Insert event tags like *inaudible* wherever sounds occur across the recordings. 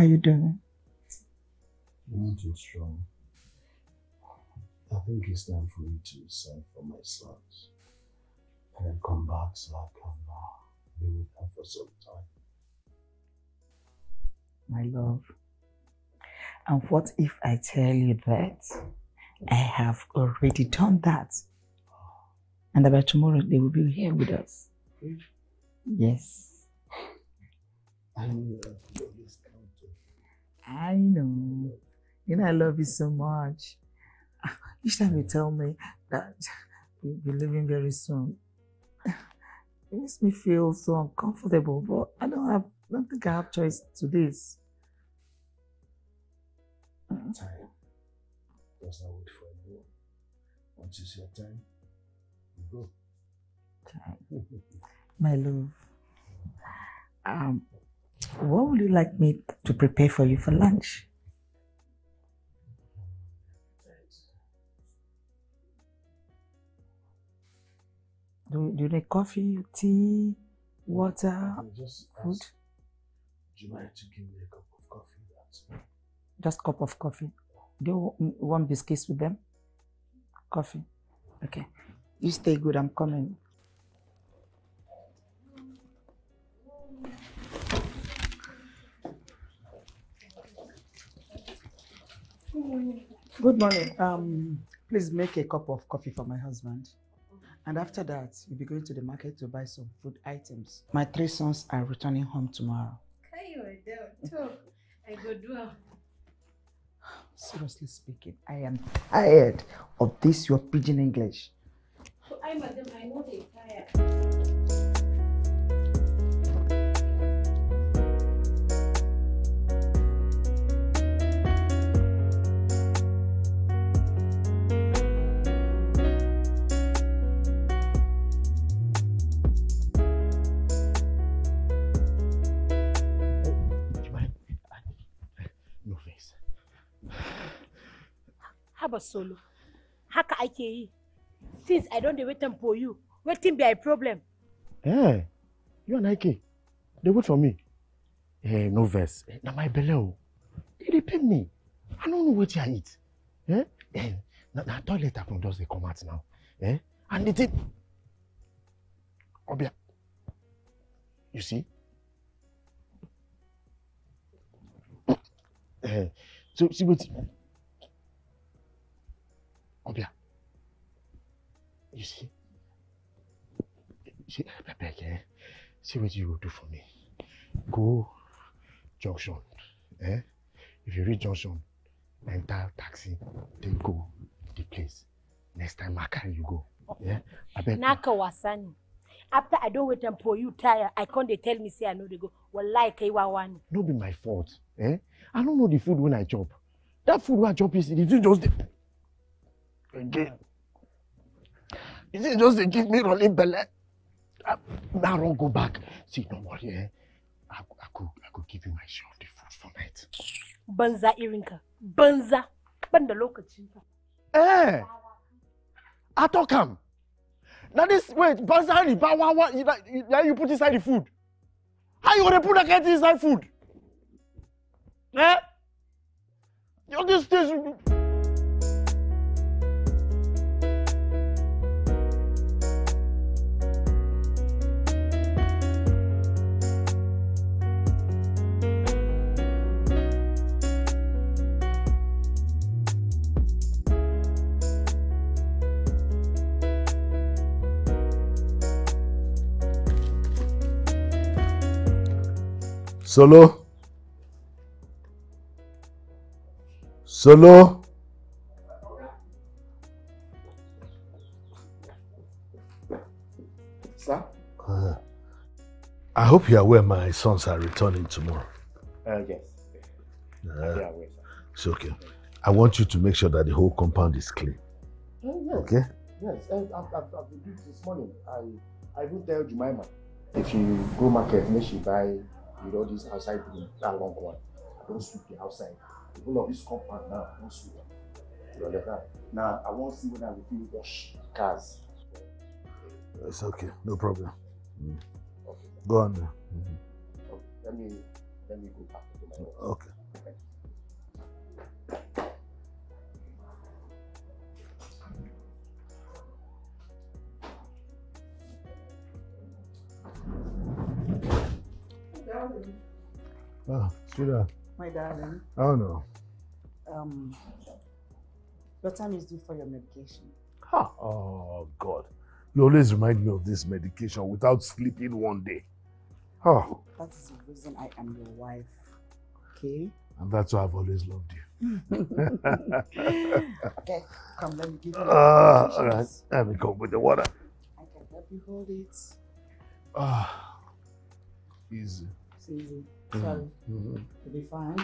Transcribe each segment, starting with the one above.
How you doing? I'm too strong. I think it's time for you to send for my sons and then come back so I can uh, be with them for some time. My love. And what if I tell you that I have already done that? And that by tomorrow they will be here with us. Yes. I that you always come to I know. You know, I love you so much. *laughs* Each time you tell me that you'll be leaving very soon, it makes me feel so uncomfortable. But I don't have, I don't think I have choice to this. time. Just not wait for anyone. Once it's your time, you go. My love, um, what would you like me to prepare for you for lunch? Do, do you need coffee, tea, water, just food? ask, do you mind to give me a cup of coffee? That's. Just cup of coffee. Do you want biscuits with them? Coffee. Okay. You stay good. I'm coming. Good morning. Um, please make a cup of coffee for my husband. And after that, you'll be going to the market to buy some food items. My three sons are returning home tomorrow. I go do. Seriously speaking, I am tired of this your pidgin English. I madam, I know they tire. Haba solo haka ake yi since i don dey wait am for you wetin be my problem Hey, you and Ike, they wait for me. Hey, no verse. Now my belly, oh. They dey pain me. I don't know what I eat. Eh? Eh, na, na toilet I from just dey come out now. Eh? And the thing. Obia. You see? Eh, so see what Obia. You see? See, abeg, eh? See what you go do for me. Go junction. Eh? If you reach junction, enter taxi, then go the place. Next time I carry you go. Yeah? Abeg. naka wasa ne after i don wait am for you tire i come dey tell me say i no dey go wallahi kai wawa ne No be my fault. Eh? I don't know the food when I chop. That food when I chop is thing just again. The thing just dey give me rolling belle. I, I don't go back. See, don't worry, eh? I, I could I could give you my share of the food for night. banza irinka banza ban da lokacin ka Eh! I talk am. Now this wait, Banzani, Bawawa, you, like, you, now you put inside the food. How you gonna put that kind inside food? Eh? You this this. Solo. Solo. Sir? Uh, I hope you are aware my sons are returning tomorrow. Uh, yes. Uh, it's okay. I want you to make sure that the whole compound is clean. Oh, yes. Okay? Yes, and I've, I've, I've been doing this morning. I, I even tell Jemima, if you go market, make she buy with all this outside room, that long one. Don't sweep the outside. The whole of this compound now, don't sweep. You understand? Now, I want to see when I will feel wash the cars. It's okay. No problem. Mm. Go on. then. Mhm. Okay, let me, let me go back to my Okay. Ah, sweetheart. My darling, Oh no. um, what time is due for your medication? Ha. Oh God. You always remind me of this medication without sleeping one day. Oh, That is the reason I am your wife. Okay? and that's why I've always loved you. *laughs* okay, come, let me give you Ah, the all right. Let me go with the water. I can help you hold it. Ah, easy. Easy. Sorry, Mhm. you'll be fine.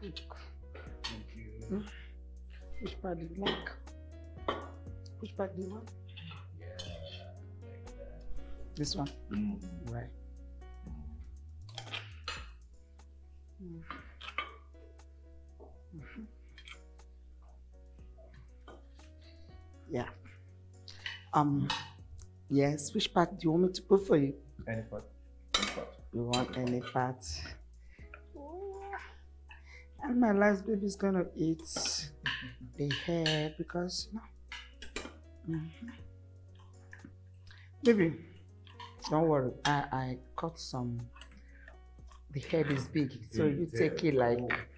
A bad book. Hmm? Which part do you like? Which part do you want? This one? Right. Mm. Yeah. Um. Yes. Which part do you want me to put for you? Any part? Any part? You want any part? And my last baby is gonna eat the hair because you know. Mhm. Baby, don't worry. I I cut some. The head is big, so you take it like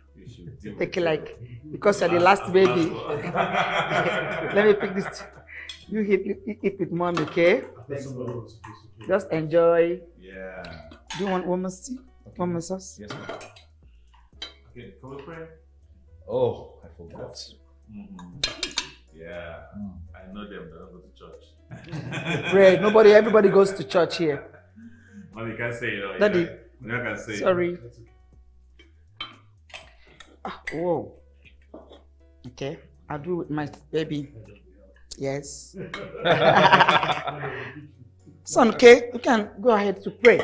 take it like because you're the last baby. *laughs* Let me pick this. You eat, eat, eat with mom, okay? Just enjoy. Yeah. Do you want more tea? More sauce? Yes, ma'am. Okay, can we pray? Oh, I forgot. Yeah, I know them. They don't go to church. *laughs* Pray. Nobody, everybody goes to church here. Mommy, you can't say it. all. Daddy. You can't- you can't say it. Sorry. Ah, whoa. Okay, I'll do it with my baby. Yes. *laughs* Son, okay, you can go ahead to pray.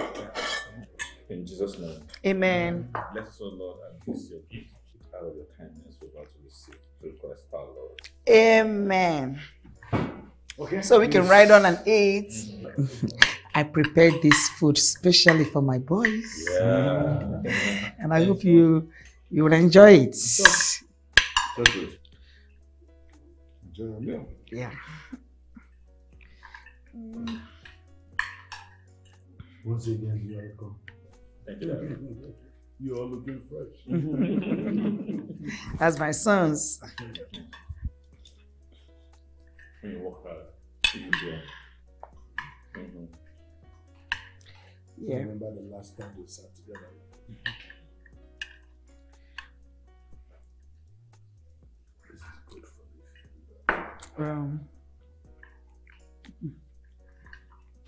In Jesus' name. Amen. Bless us, O Lord, and this your gift out of your kindness we're about to receive through Christ our Lord. Amen. Okay. So we can ride on and eat. *laughs* I prepared this food specially for my boys. Yeah. And I hope you you will enjoy it. So good. Enjoy your meal. Yeah. Once again, you are welcome. Thank you, *laughs* You are looking fresh. *laughs* That's my sons. When you work hard, you grow. Mhm. Yeah. Remember the last time we sat together? This is good for you. Um,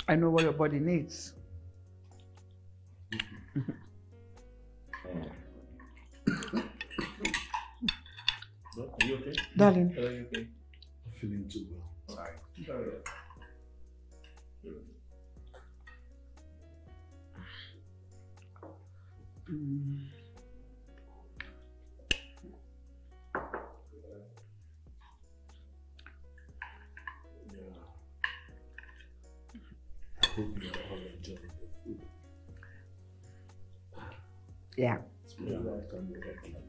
I know what your body needs. No, Are you okay? Darling. Are you okay? I'm feeling too well. Sorry. Sorry. Yeah.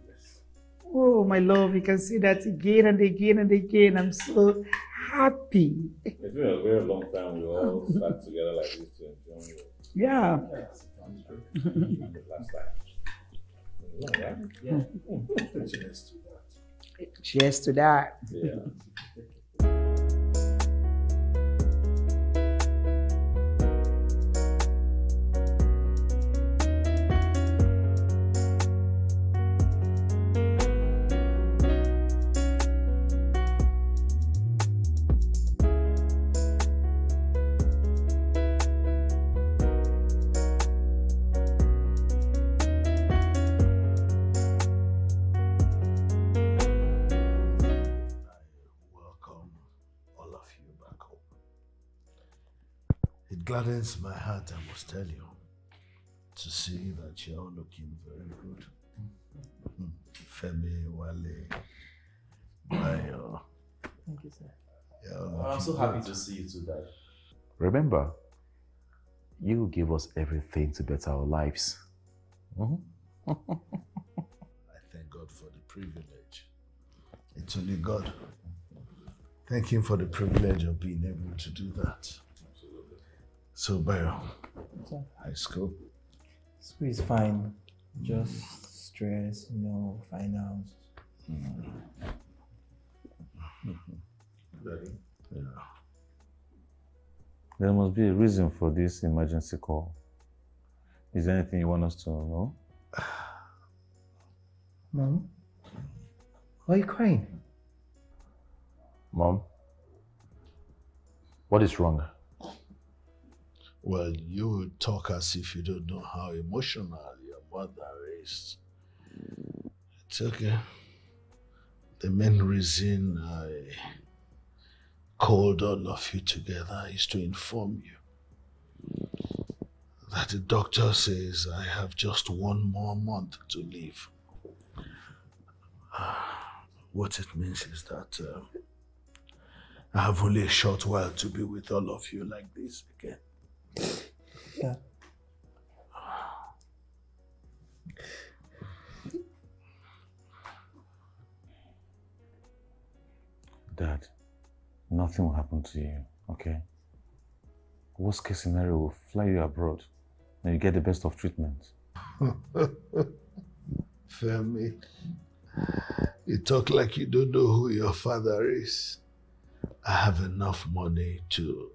This. Oh, my love, you can see that again and again and again. I'm so happy. It's been a very long time we all sat together like this to enjoy it. Yeah. the last time. Yeah, yeah. Cheers to that. Cheers to that. Yeah. *laughs* gladdens my heart, I must tell you, to see that you're all looking very good. Femi, Wale, Bayo. Thank you, sir. you're I'm so happy to see you too, Dad. Remember, you give us everything to better our lives. Mhm. *laughs* I thank God for the privilege. It's only God. Thank Him for the privilege of being able to do that. So, Bayo, high school. School is fine. Just stress, you know, finals. Daddy. Yeah. There must be a reason for this emergency call. Is there anything you want us to know? *sighs* Mom? Why are you crying? Mom? What is wrong? Well, you talk as if you don't know how emotional your mother is. It's okay. The main reason I called all of you together is to inform you that the doctor says I have just one more month to live. Ah, *sighs* What it means is that um, I have only a short while to be with all of you like this again. Dad, nothing will happen to you, okay? Worst case scenario, we'll fly you abroad and you get the best of treatment. *laughs* Femi, you talk like you don't know who your father is. I have enough money to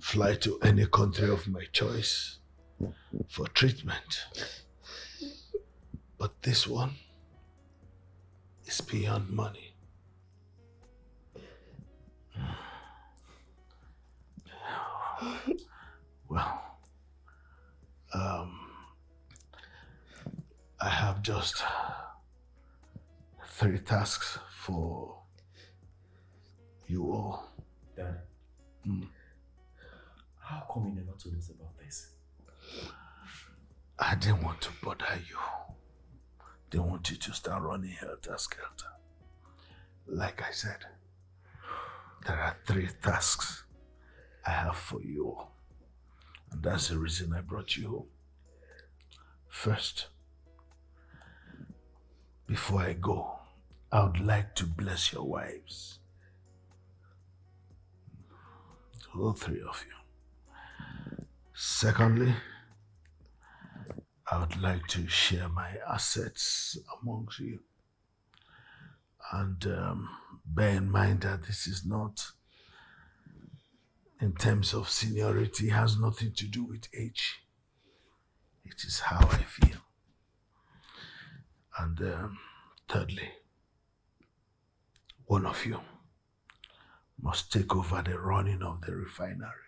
fly to any country of my choice for treatment. But this one is beyond money. *sighs* Well, um, I have just three tasks for you all. Done. Mm. How come you never told us about this? I didn't want to bother you. Didn't want you to start running helter skelter. Like I said, there are three tasks I have for you. And that's the reason I brought you home. First, before I go, I would like to bless your wives. all three of you. Secondly, I would like to share my assets amongst you. And um, bear in mind that this is not, in terms of seniority, has nothing to do with age. It is how I feel. And um, thirdly, one of you must take over the running of the refinery.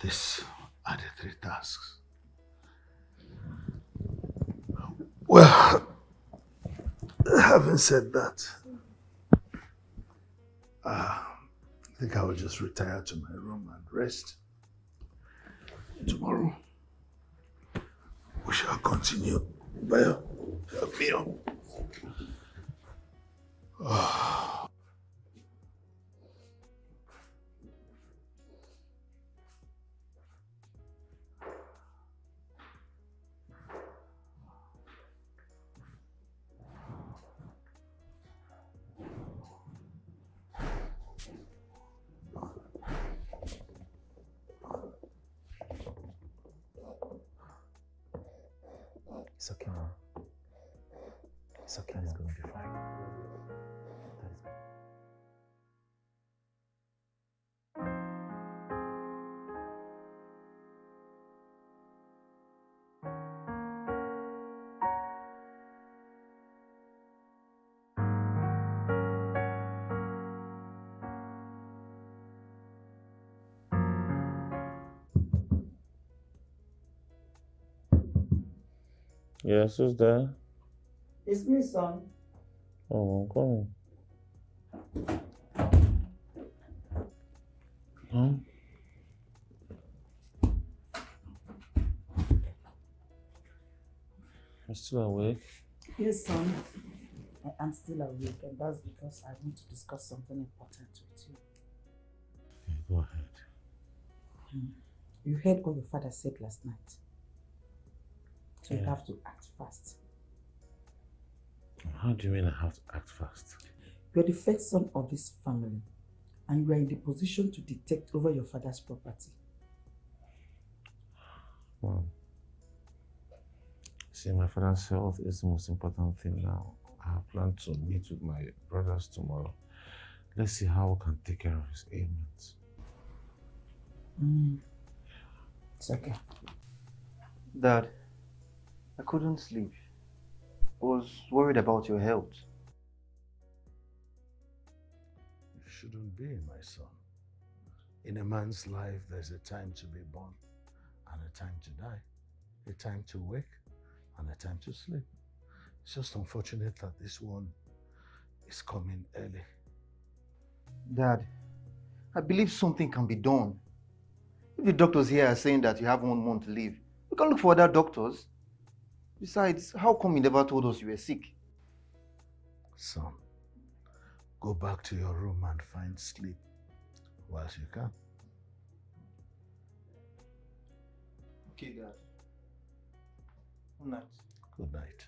These are the three tasks. Well, having said that, uh, I think I will just retire to my room and rest. Tomorrow, we shall continue. Well, help me up. Ah. It's okay mom. It's okay. It's to be fine. Yes, who's there? It's me, son. Oh, I'm coming. Huh? You're still awake? Yes, son. I am still awake, and that's because I want to discuss something important with you. Okay, go ahead. Hmm. You heard what your father said last night. So you have to act fast. How do you mean I have to act fast? You are the first son of this family, and you are in the position to detect over your father's property. Well, see, my father's health is the most important thing now. I have planned to meet with my brothers tomorrow. Let's see how we can take care of his ailments. Mm. It's okay. Dad, I couldn't sleep. I was worried about your health. You shouldn't be, my son. In a man's life, there's a time to be born and a time to die, a time to wake and a time to sleep. It's just unfortunate that this one is coming early. Dad, I believe something can be done. If the doctors here are saying that you have one month to live, we can look for other doctors. Besides, how come you never told us you were sick? Son, go back to your room and find sleep whilst you can. Okay, Dad. Good night. Good night.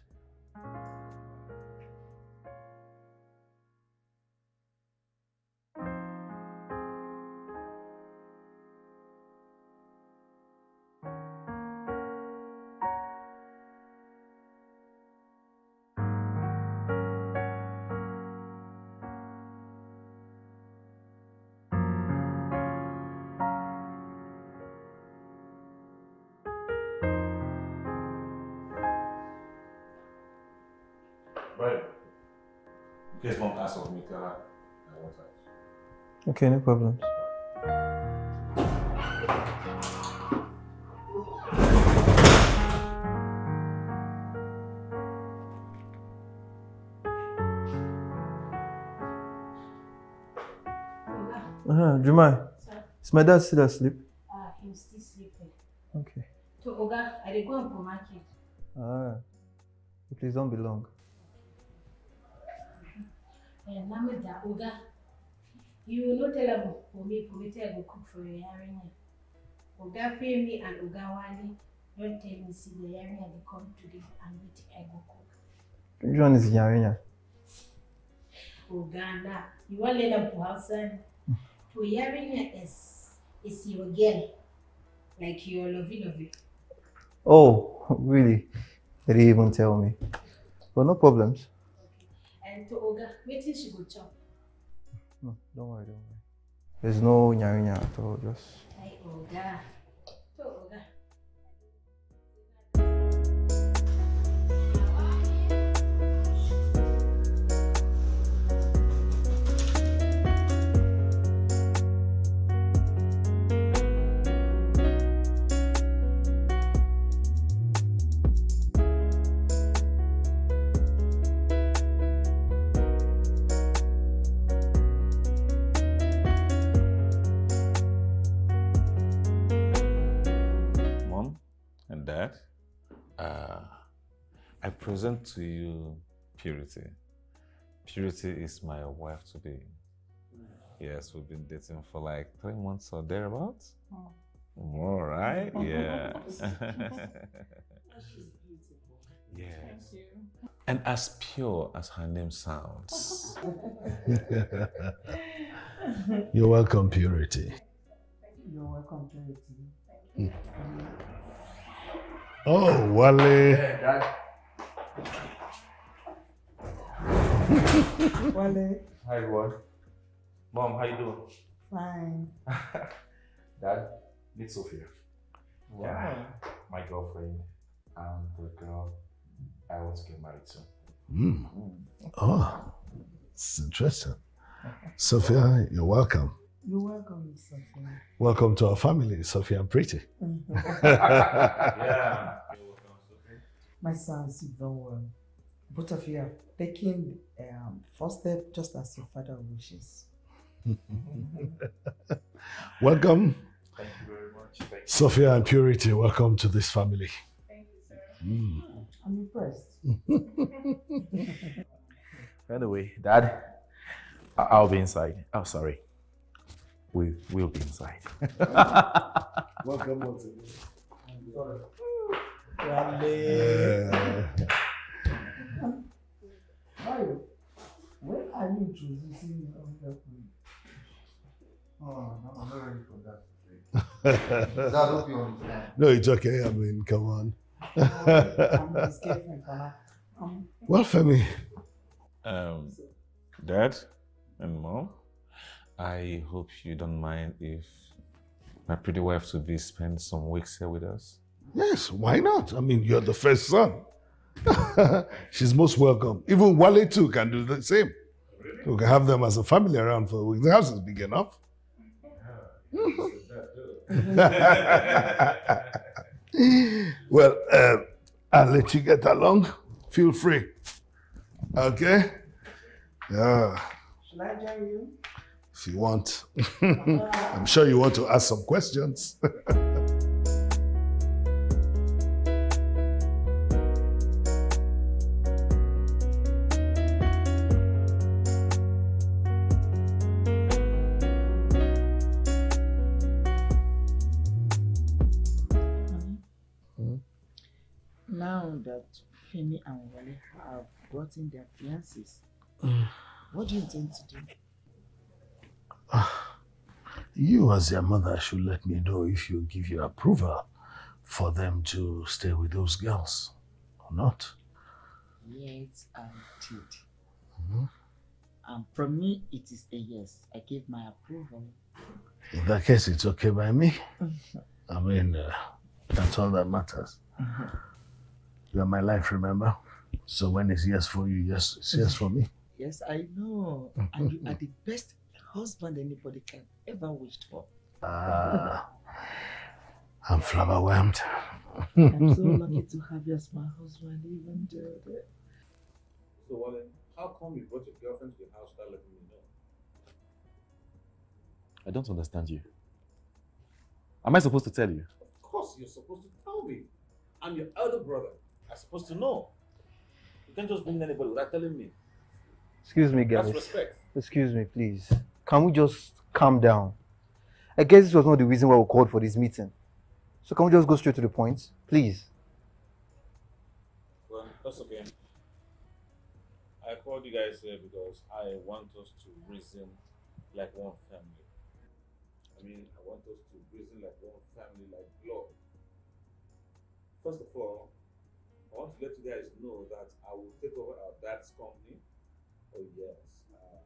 In case mom asks of me, tell her I want her. Okay, no problem. Uh-huh, Jumai, Sir, is my dad still asleep? uh, him still sleeping. Okay. So, Oga, I dey go am for market. Ah, please don't be long. Me da Oga. You no tell am for me, for me I go cook for your yarinya. Oga pay me and Oga Wale don tell me say the yarinya dey come today and wetin I go cook. Which one is Yarinya? Uganda. You want to them Hausa? To yarinya is is your girl, like your lovey lovey. Oh, *laughs* really? They didn't even tell me. But no problems. To Oga, wait till she go chop. No, don't worry, don't worry. There's no nyarinya at all, just... Hey Oga, to Oga. Present to you Purity. Purity is my wife to be. Yes, we've been dating for like three months or thereabouts. Oh. Mm, More, right? *laughs* Yeah. yes. *laughs* And as pure as her name sounds. *laughs* You're welcome, Purity. You're welcome, Purity. Mm. Oh, Wale. Wale, Hi everyone. Mom, how you doing? fine. *laughs* Dad, meet Sophia. Yeah, my girlfriend and the girl I want to get married to. Mm. Oh, it's interesting. Sophia, you're welcome. You're welcome, Sophia. Welcome to our family, Sophia and Purity. *laughs* yeah. My sons, don't worry. Both of you have taken um, first step just as your father wishes. *laughs* welcome, Thank you very much. Thank. Sophia and Purity. Welcome to this family. Thank you, sir. Mm. I'm impressed. *laughs* Anyway, Dad, I- I'll be inside. Oh, sorry. We will be inside. *laughs* Welcome once Wale. again. When are you introducing your other? Oh, no, I'm not ready for that. Dad, hope you understand. no, it's okay. I mean, come on. I'm his girlfriend for now. Um, well, Femi, Um, Dad and Mom, I hope you don't mind if my pretty wife to be spend some weeks here with us. Yes, why not? I mean, you're the first son. *laughs* She's most welcome. Even Wale too can do the same. We can have them as a family around for a week. The house is big enough. *laughs* well, uh, I'll let you get along. Feel free. Okay? Yeah, should I join you? if you want. *laughs* I'm sure you want to ask some questions. Brought in their fiancés, *sighs* what do you intend to do? *sighs* You, as their mother, should let me know if you give your approval for them to stay with those girls or not. Yes, I did. And from me, it is a yes. I gave my approval. In that case, it's okay by me. I mean, uh, that's all that matters. Mm-hmm. You are my life, remember? So when it's yes for you, yes, it's yes for me. *laughs* Yes, I know. And you are the best husband anybody can ever wish for. Ah, I'm flabberwhelmed. I'm so *laughs* lucky to have you as my husband, even though. the- So, Wale, how come you brought your girlfriend to the house without letting me know? I don't understand you. Am I supposed to tell you? Of course, you're supposed to tell me. I'm your elder brother. I'm supposed to know. Can't just bring anybody without telling me. Excuse me, guys. That's respect. Excuse me, please. Can we just calm down? I guess this was not the reason why we called for this meeting. So can we just go straight to the point, please? Well, that's okay. I called you guys here because I want us to reason like one family. I mean, I want us to reason like one family, like blood. First of all, I want to let you guys know that I will take over uh, our dad's company. Oh yes, and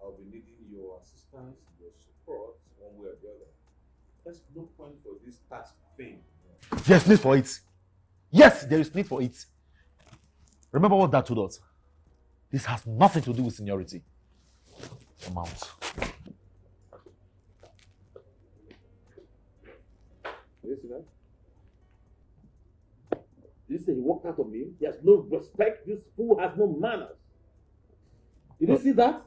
I'll be needing your assistance, your support, one way or the other. There's no point for this task thing. There's need for it. Yes, there is need for it. Remember what Dad told us. This has nothing to do with seniority. Come out. Did you see that? Did you say he walked out on me? He has no respect. This fool has no manners. Did you see that?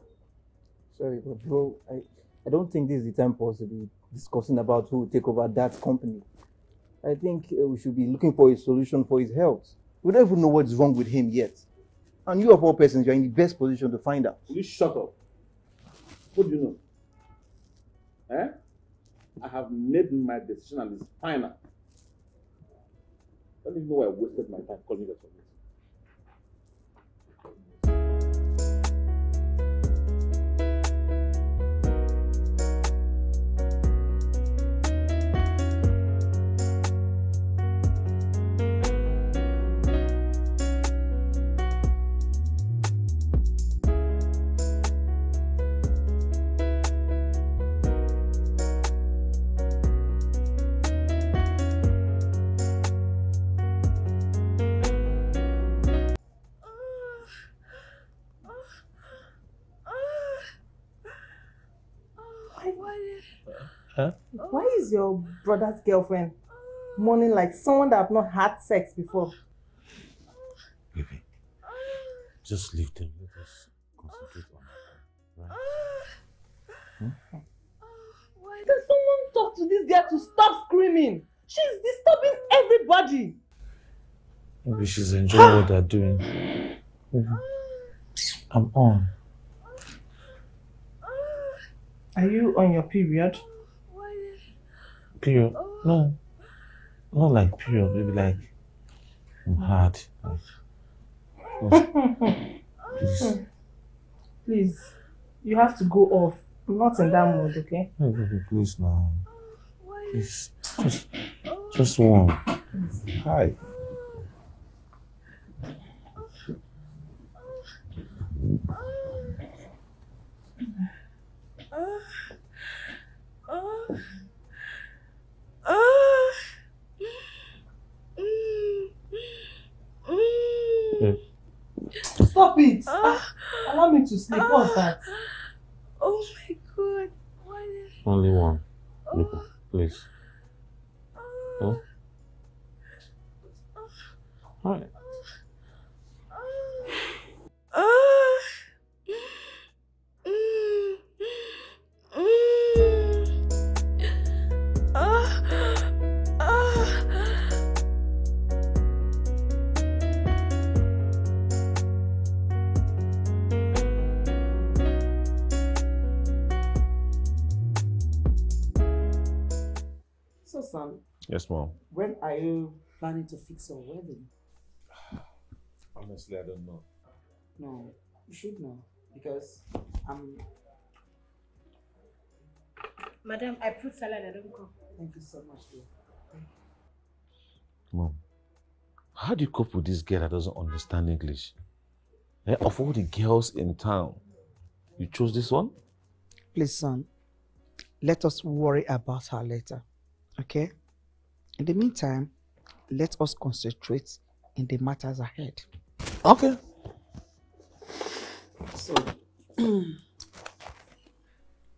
Sorry, but bro, I, I don't think this is the time for us to be discussing about who will take over that company. I think uh, we should be looking for a solution for his health. We don't even know what's wrong with him yet. And you of all persons, you're in the best position to find out. Will you shut up? What do you know? Eh? I have made my decision and it's final. Don't even know why I wasted my time calling guys for this. Your brother's girlfriend mourning like someone that have not had sex before? Baby, just leave them. Let us concentrate on our right? Hmm? Can someone talk to this girl to stop screaming? She's disturbing everybody. Maybe she's enjoying what they're doing. Baby, I'm on. Are you on your period? Period. No. Not like period, maybe like I'm hard. Like, please. Please, you have to go off. Not in that mood, okay? Please now. Please. Just, just one. Hi. Stop it! Ah, allow me to sleep. What's that? Oh my god. Why did only one. Baby, please. Huh? Hi. So, son, Yes, mom. when are you planning to fix your wedding? *sighs* Honestly, I don't know. No, you should know because I'm. Madam, I put salad, I don't cook. Thank you so much, dear. Mom, how do you cope with this girl that doesn't understand English? Eh, of all the girls in town, you chose this one? Please, son, let us worry about her later. Okay? In the meantime, let us concentrate in the matters ahead. Okay. So, *clears throat*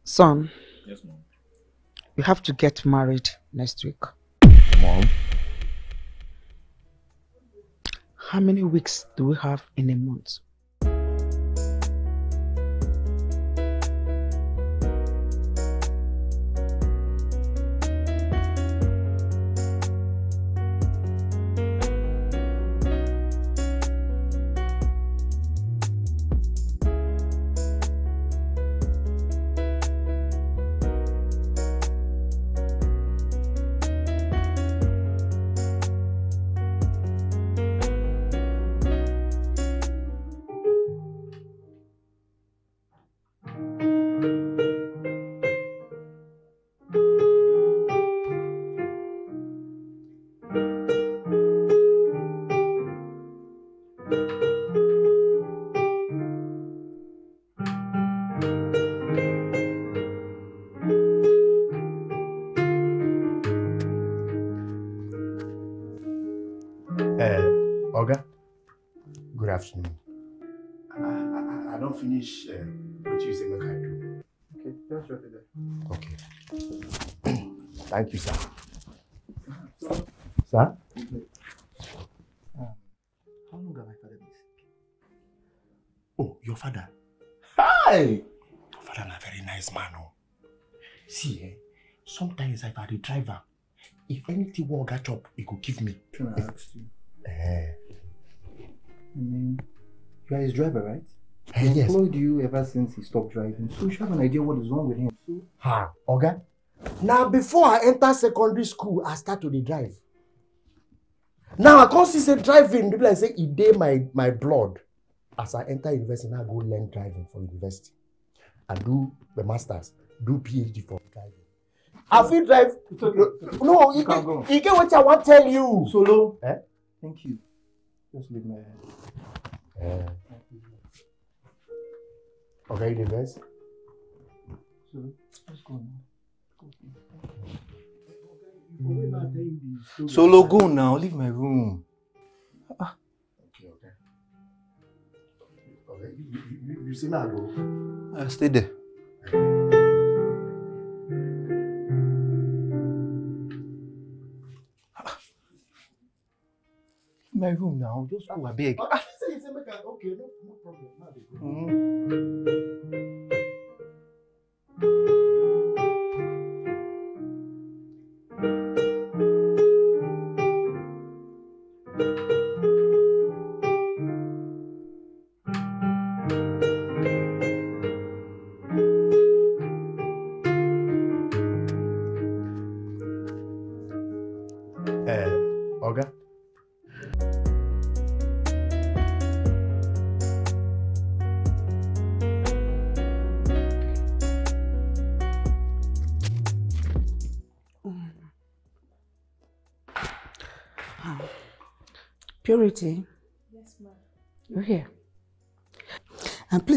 son, Yes, mom. you have to get married next week. Mom, How many weeks do we have in a month? Since he stopped driving, so you should have an idea what is wrong with him. So, Ha, okay. Now, before I enter secondary school, I start to dey drive. Now, I come see say driving, be like say e dey my my blood. As I enter university, now I go learn driving for university. I do the masters, do PhD for driving. I fit drive. Okay. No, You can go. get e get wetin I wan tell you. Solo, Eh? thank you. Just leave my head. Eh, okay, you dey vex? So, let's go now. So Solo, go now. Leave my room. Okay, okay. Okay, you, you, you, you see now go. Uh, stay there. My room now. Just go, I beg. I think say you say make I okay, no, no problem. Now dey go. Mm.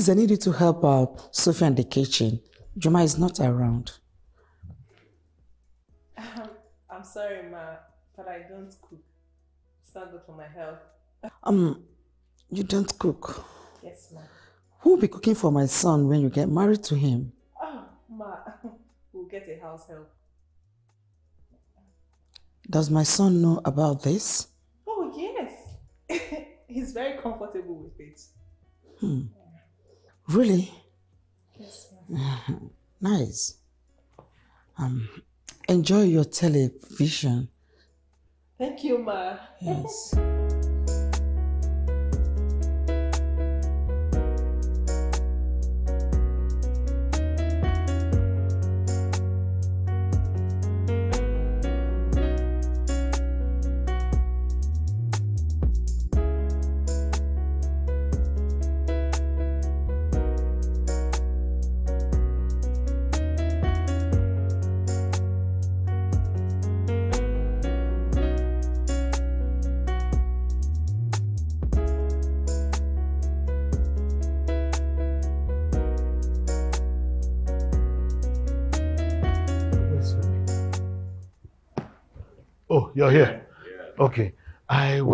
Please, I need you to help out Sophia in the kitchen. Juma is not around. *laughs* I'm sorry, ma, but I don't cook. It's not good for my health. Um, you don't cook. Yes, ma. Who will be cooking for my son when you get married to him? Oh, ma, *laughs* we'll get a house help. Does my son know about this? Oh, yes. *laughs* He's very comfortable with it. Hmm. Really? Yes, *laughs* nice. Um, enjoy your television. Thank you, ma. Yes. *laughs*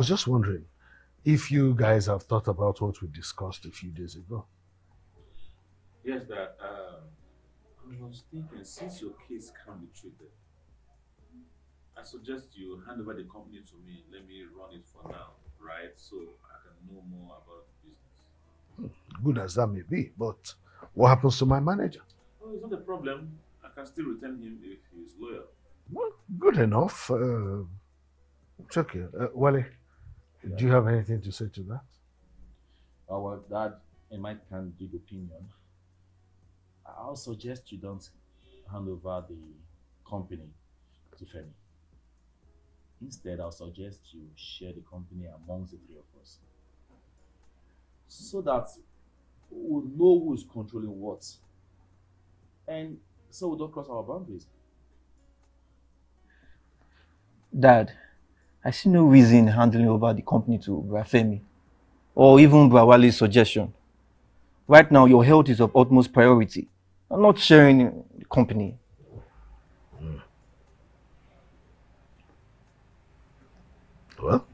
was just wondering if you guys have thought about what we discussed a few days ago. Yes, that um, I was thinking since your case can be treated, I suggest you hand over the company to me. Let me run it for now, right? So I can know more about the business. Good as that may be, but what happens to my manager? Oh, it's not a problem. I can still retain him if he's loyal. Well, good enough. Uh, it's okay. Uh, Wale, do you have anything to say to that? Our dad, in my candid opinion, I'll suggest you don't hand over the company to Femi. Instead, I'll suggest you share the company amongst the three of us. So that we'll know who is controlling what. And so we don't cross our boundaries. Dad, I see no reason handing over the company to Brafemi or even Brawale's suggestion. Right now, your health is of utmost priority. I'm not sharing the company. Hmm. Well,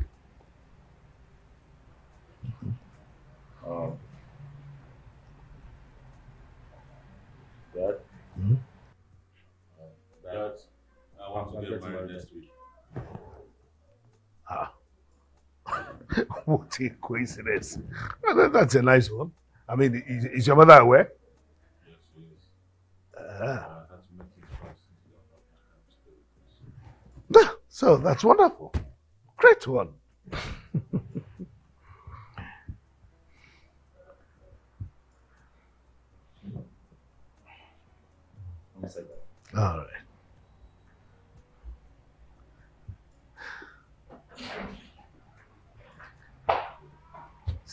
mm -hmm. um, that, mm -hmm. Uh, that, I want to get married next week. *laughs* what a coincidence. That- That's a nice one. I mean, is, is your mother aware? Ah. Ah, So that's wonderful. Great one. *laughs* All right.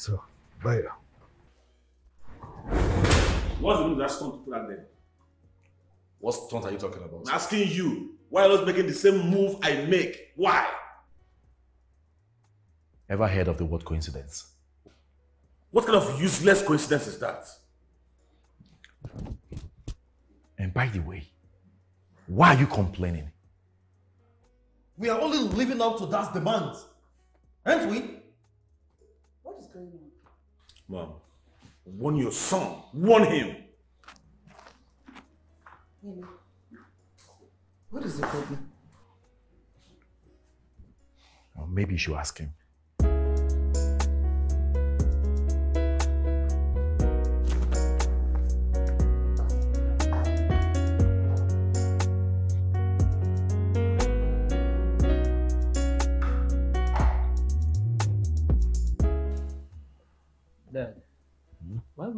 So, bye. What's the meaning of that stunt to put out there? What stunt are you talking about? I'm asking you. Why are you not making the same move I make? Why? Ever heard of the word coincidence? What kind of useless coincidence is that? And by the way, why are you complaining? We are only living up to that demand, aren't we? Mom, warn your son. Warn him. Yemi, what is the problem? Or maybe you should ask him.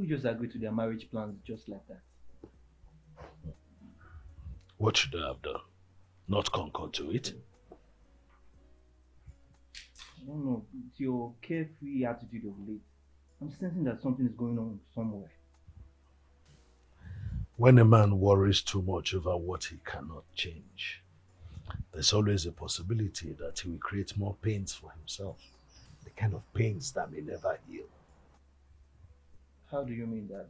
You just agree to their marriage plans just like that? What should I have done? Not concur to it? I don't know. It's your carefree attitude of late. I'm sensing that something is going on somewhere. When a man worries too much over what he cannot change, there's always a possibility that he will create more pains for himself. The kind of pains that may never heal. How do you mean, that?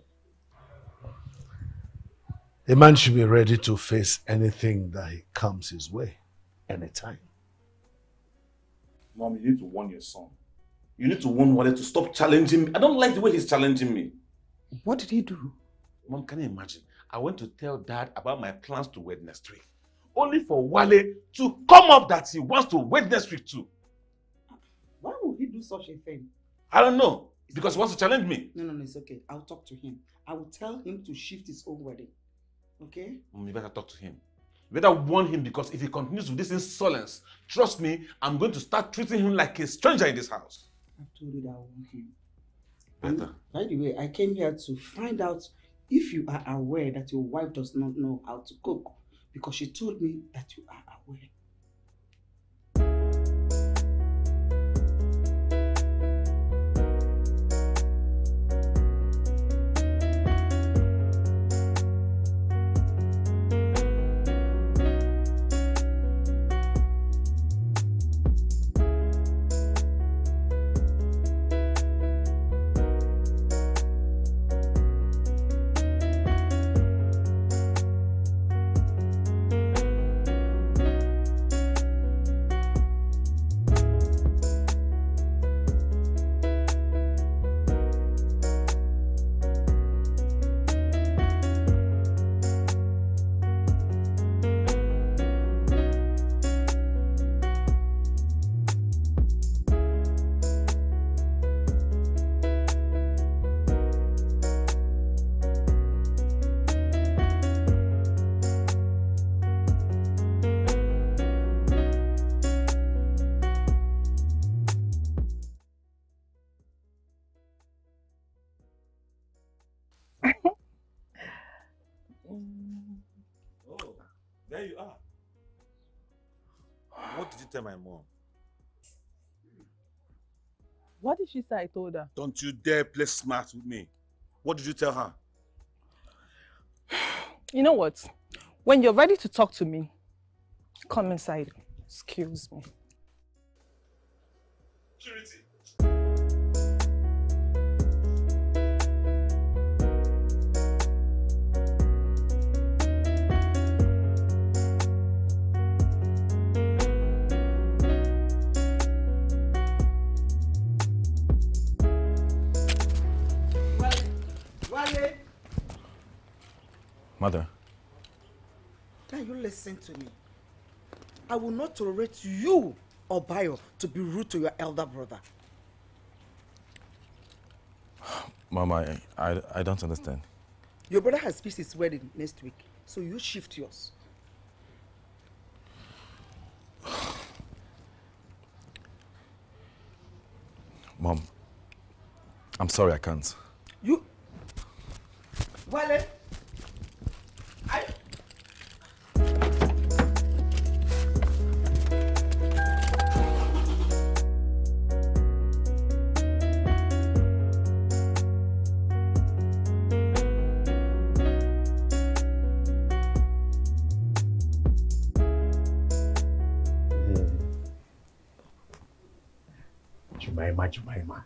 A man should be ready to face anything that he comes his way, anytime. Mom, you need to warn your son. You need to warn Wale to stop challenging me. I don't like the way he's challenging me. What did he do? Mom, can you imagine? I went to tell dad about my plans to wed next week. Only for Wale to come up that he wants to wed next week too. Why would he do such a thing? I don't know. Because he wants to challenge me. No, no, no, it's okay. I'll talk to him. I will tell him to shift his own wedding. Okay? Mom, you better talk to him. You better warn him because if he continues with this insolence, trust me, I'm going to start treating him like a stranger in this house. I've told you that I warn him. Better. By the way, I came here to find out if you are aware that your wife does not know how to cook because she told me that you are aware. Mom? What did she say I told her? Don't you dare play smart with me. What did you tell her? You know what? When you're ready to talk to me, come inside. Excuse me. Purity. Mother, can you listen to me? I will not tolerate you or Bayo to be rude to your elder brother. Mama, I, I, I don't understand. Your brother has fixed his wedding next week, so you shift yours. Mom, I'm sorry I can't. You. Wale. Jumaima, Jumaima.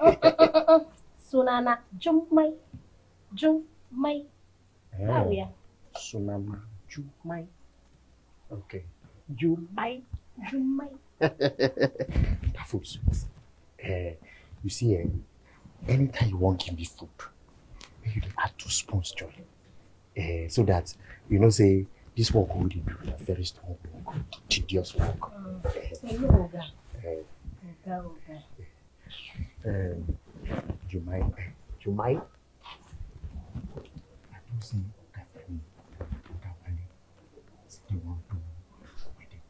*laughs* Sunana Jummai. Jummai. Ba wuya. Sunama, Jumai. Okay. Jummai. Jummai. *laughs* that food sweet. Uh, you see, uh, anytime you want give me food, you add two spoons join. Uh, so that, you know, say, this work will be very strong work, tedious work. Uh, uh, Jumai. I do see Oga Femi, Oga Wale, say they want to wedding.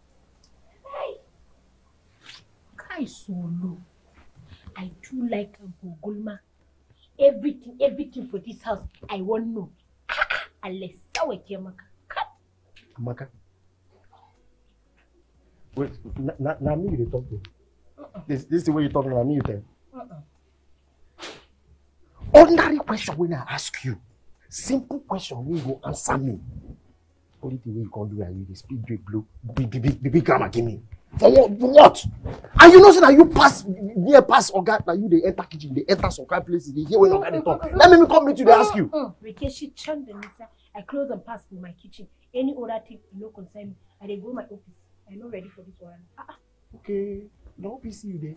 Kai solo. I do like Uncle Gulma. Everything, everything for this house, I want know. Allah sawake maka. Amaka. Wait, na, na, na me you dey talk to. This, this is the way you talk na me you tell. Uh-uh. Ordinary question wey I ask you. Simple question wey you go answer me. Only thing you come do na you speak big blow, big big big big grammar give me. For what? For what? And you know say na you pass near pass oga na you dey enter kitchen dey enter some kind places dey hear when oga dey talk. Let me come meet you dey ask you. Rike shi can da nisa. I close and pass for my kitchen. Any other thing, you no concern me. I dey go my office. I no ready for this one. Okay, na OPC you dey.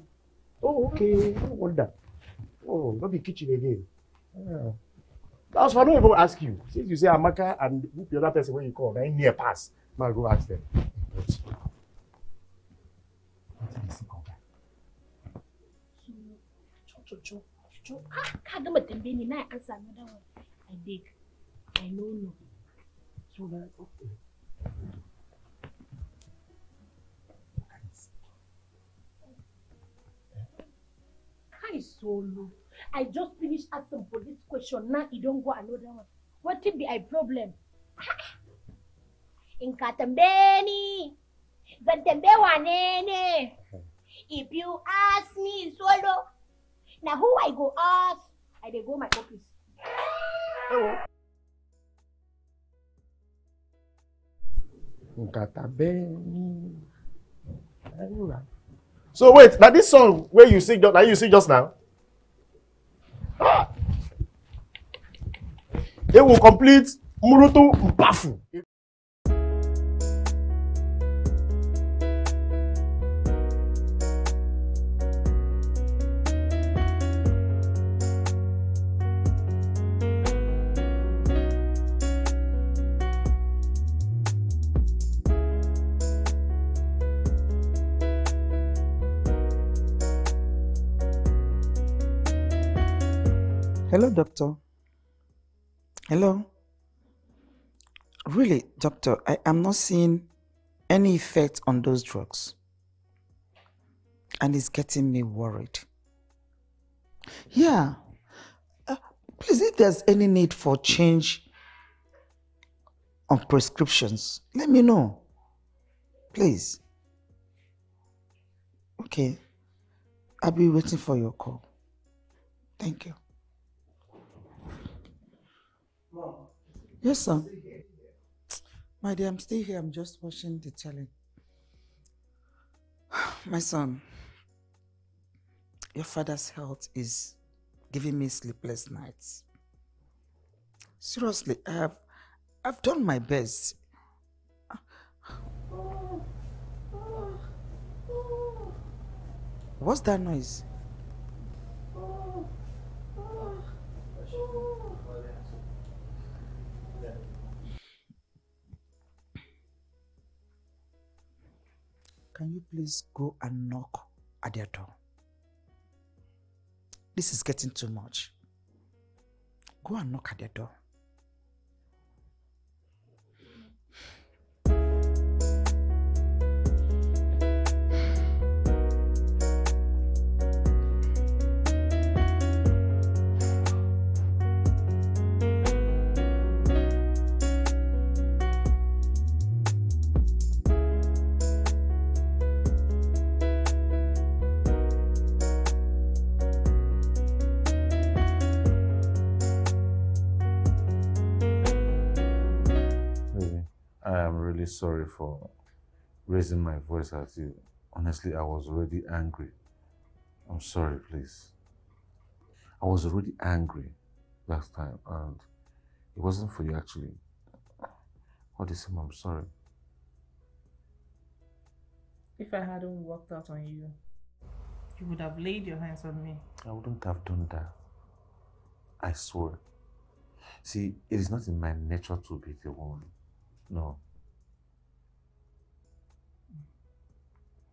Oh okay, no wonder. Oh, no be kitchen again. Yeah. That's why I don't even ask you. Since you say Amaka and who the other person wey you call him near pass, ma go ask them. But, cho, cho. Ah, ka gama tambaye ni na ansa another one. I beg. I no know. So na okay. Kai solo. I just finished asking for this question. Now you don't go another one. What will be a problem? *laughs* In ka tambaye ni, zan tambaye wane ne? If you ask me solo, now who I go ask? I go my office. Nkata Benny. Alright. So wait, na this song wey you sing na you sing just now? Ah! It will complete Murutu Mbafu. Doctor. Hello. Really, doctor, I am not seeing any effect on those drugs. And it's getting me worried. Yeah. Uh, please, if there's any need for change on prescriptions, let me know. Please. Okay. I'll be waiting for your call. Thank you. Yes, sir. My dear, I'm still here. I'm just watching the telly. *sighs* My son, your father's health is giving me sleepless nights. Seriously, I have I've done my best. What's that noise? Can you please go and knock at their door? This is getting too much. Go and knock at their door. Really sorry for raising my voice at you. Honestly, I was already angry. I'm sorry, please. I was already angry last time, and it wasn't for you actually. What is him? I'm sorry. If I hadn't worked out on you, you would have laid your hands on me. I wouldn't have done that. I swear. See, it is not in my nature to be the one. No.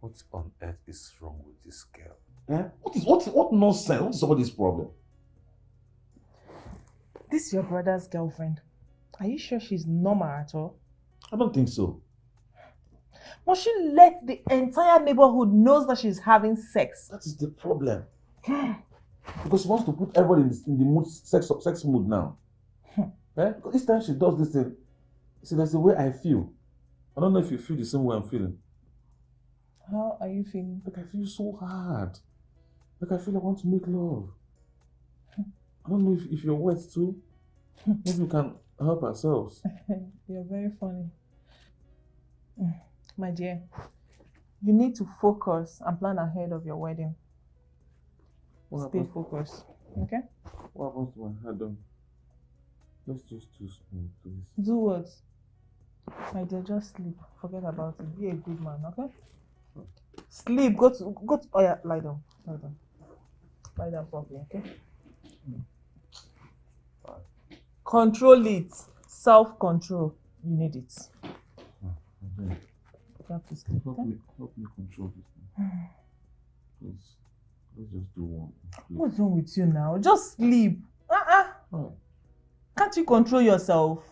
What on earth is wrong with this girl? Eh? What is what what nonsense? What is all this problem? This is your brother's girlfriend. Are you sure she's normal at all? I don't think so. Must she let the entire neighborhood knows that she's having sex? That is the problem. *gasps* Because she wants to put everybody in, in the mood sex sex mood now. eh? Because each time she does this thing, see there's a way I feel. I don't know if you feel the same way I'm feeling. How are you feeling? Like I feel so hard. Like I feel I want to make love. *laughs* I don't know if, if you're wet too. Maybe we can help ourselves. *laughs* You're very funny. *sighs* My dear, you need to focus and plan ahead of your wedding. What Stay focused. Okay? What happens to my head then? Let's just do smooth, please. Do what? My dear, just sleep. Forget about it. Be a good man, okay? Sleep. Go to go to oh yeah, lie down. Lie down. Lie down properly, okay? Control it. Self-control. You need it. Okay. You have to sleep. Help me, help me control this. Please. Let's just do one. please. What's wrong with you now? Just sleep. Uh-uh. Oh, Can't you control yourself?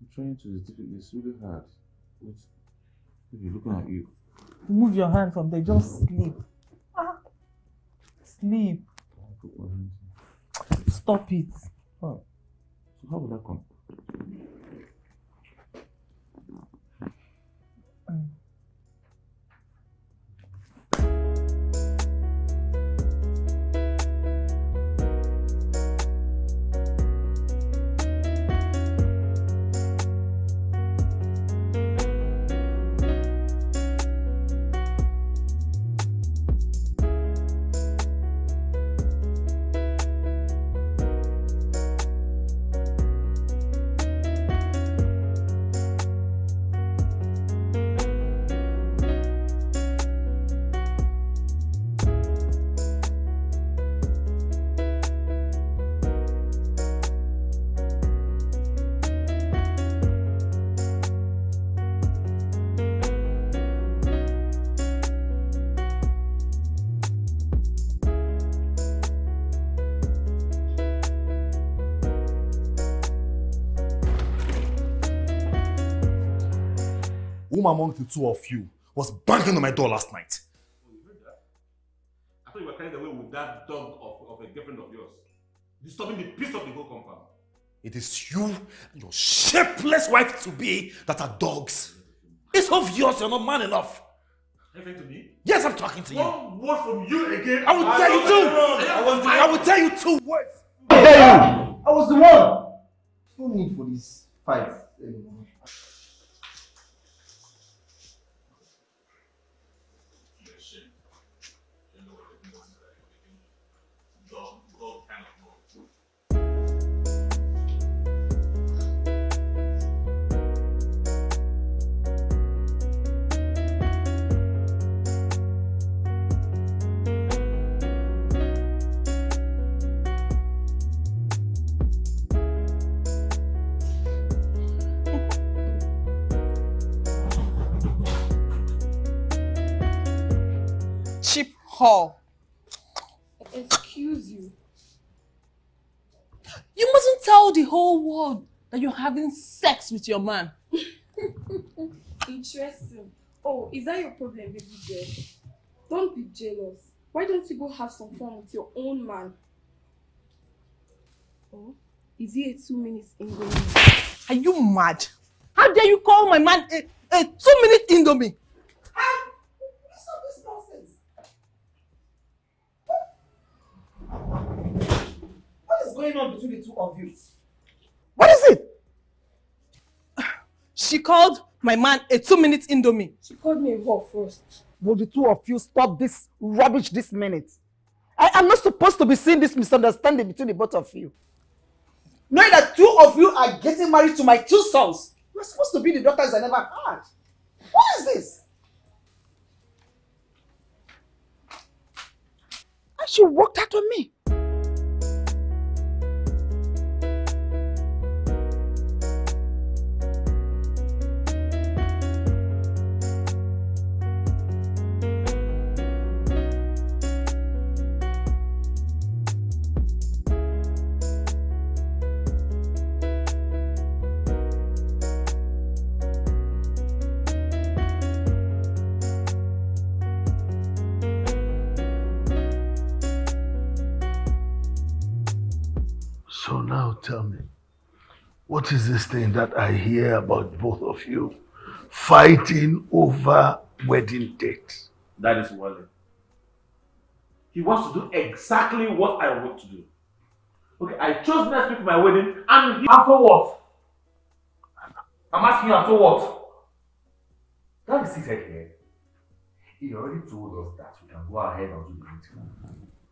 I'm trying to. It's. It's really hard. Wait. Baby, looking at you. Move your hand from there. Just sleep. Ah. Sleep. Stop it. Oh. So how will that come? Whom among the two of you was banging on my door last night? Oh, I thought you were carried away with that dog of, of a girlfriend of yours, disturbing the peace of the whole compound. It is you and your shapeless wife to be that are dogs. It's obvious you're not man enough. Are you referring to me? Yes, I'm talking to you. One word from you again. I will and tell you two. I was the I will tell you two words. I tell you, I was the one. No need for this fight anymore. Call. Excuse you. You mustn't tell the whole world that you're having sex with your man. *laughs* Interesting. Oh, is that your problem, baby girl? Don't be jealous. Why don't you go have some fun with your own man? Oh, is he a two minutes Indomie? Are you mad? How dare you call my man a, a two minute Indomie? Stop this nonsense. What is going on between the two of you? What is it? She called my man a two minute Indomie. She called me a whore first. Will the two of you stop this rubbish this minute? I am not supposed to be seeing this misunderstanding between the both of you. Knowing that two of you are getting married to my two sons. You're supposed to be the daughters I never had. What is this? And she walked out on me. Is this thing that I hear about both of you fighting over wedding dates? That is Wale. He wants to do exactly what I want to do. Okay, I chose next week for my wedding, and he. For what? I'm asking you, for what? Seated eh? here. He already told us that we can go ahead and do meeting.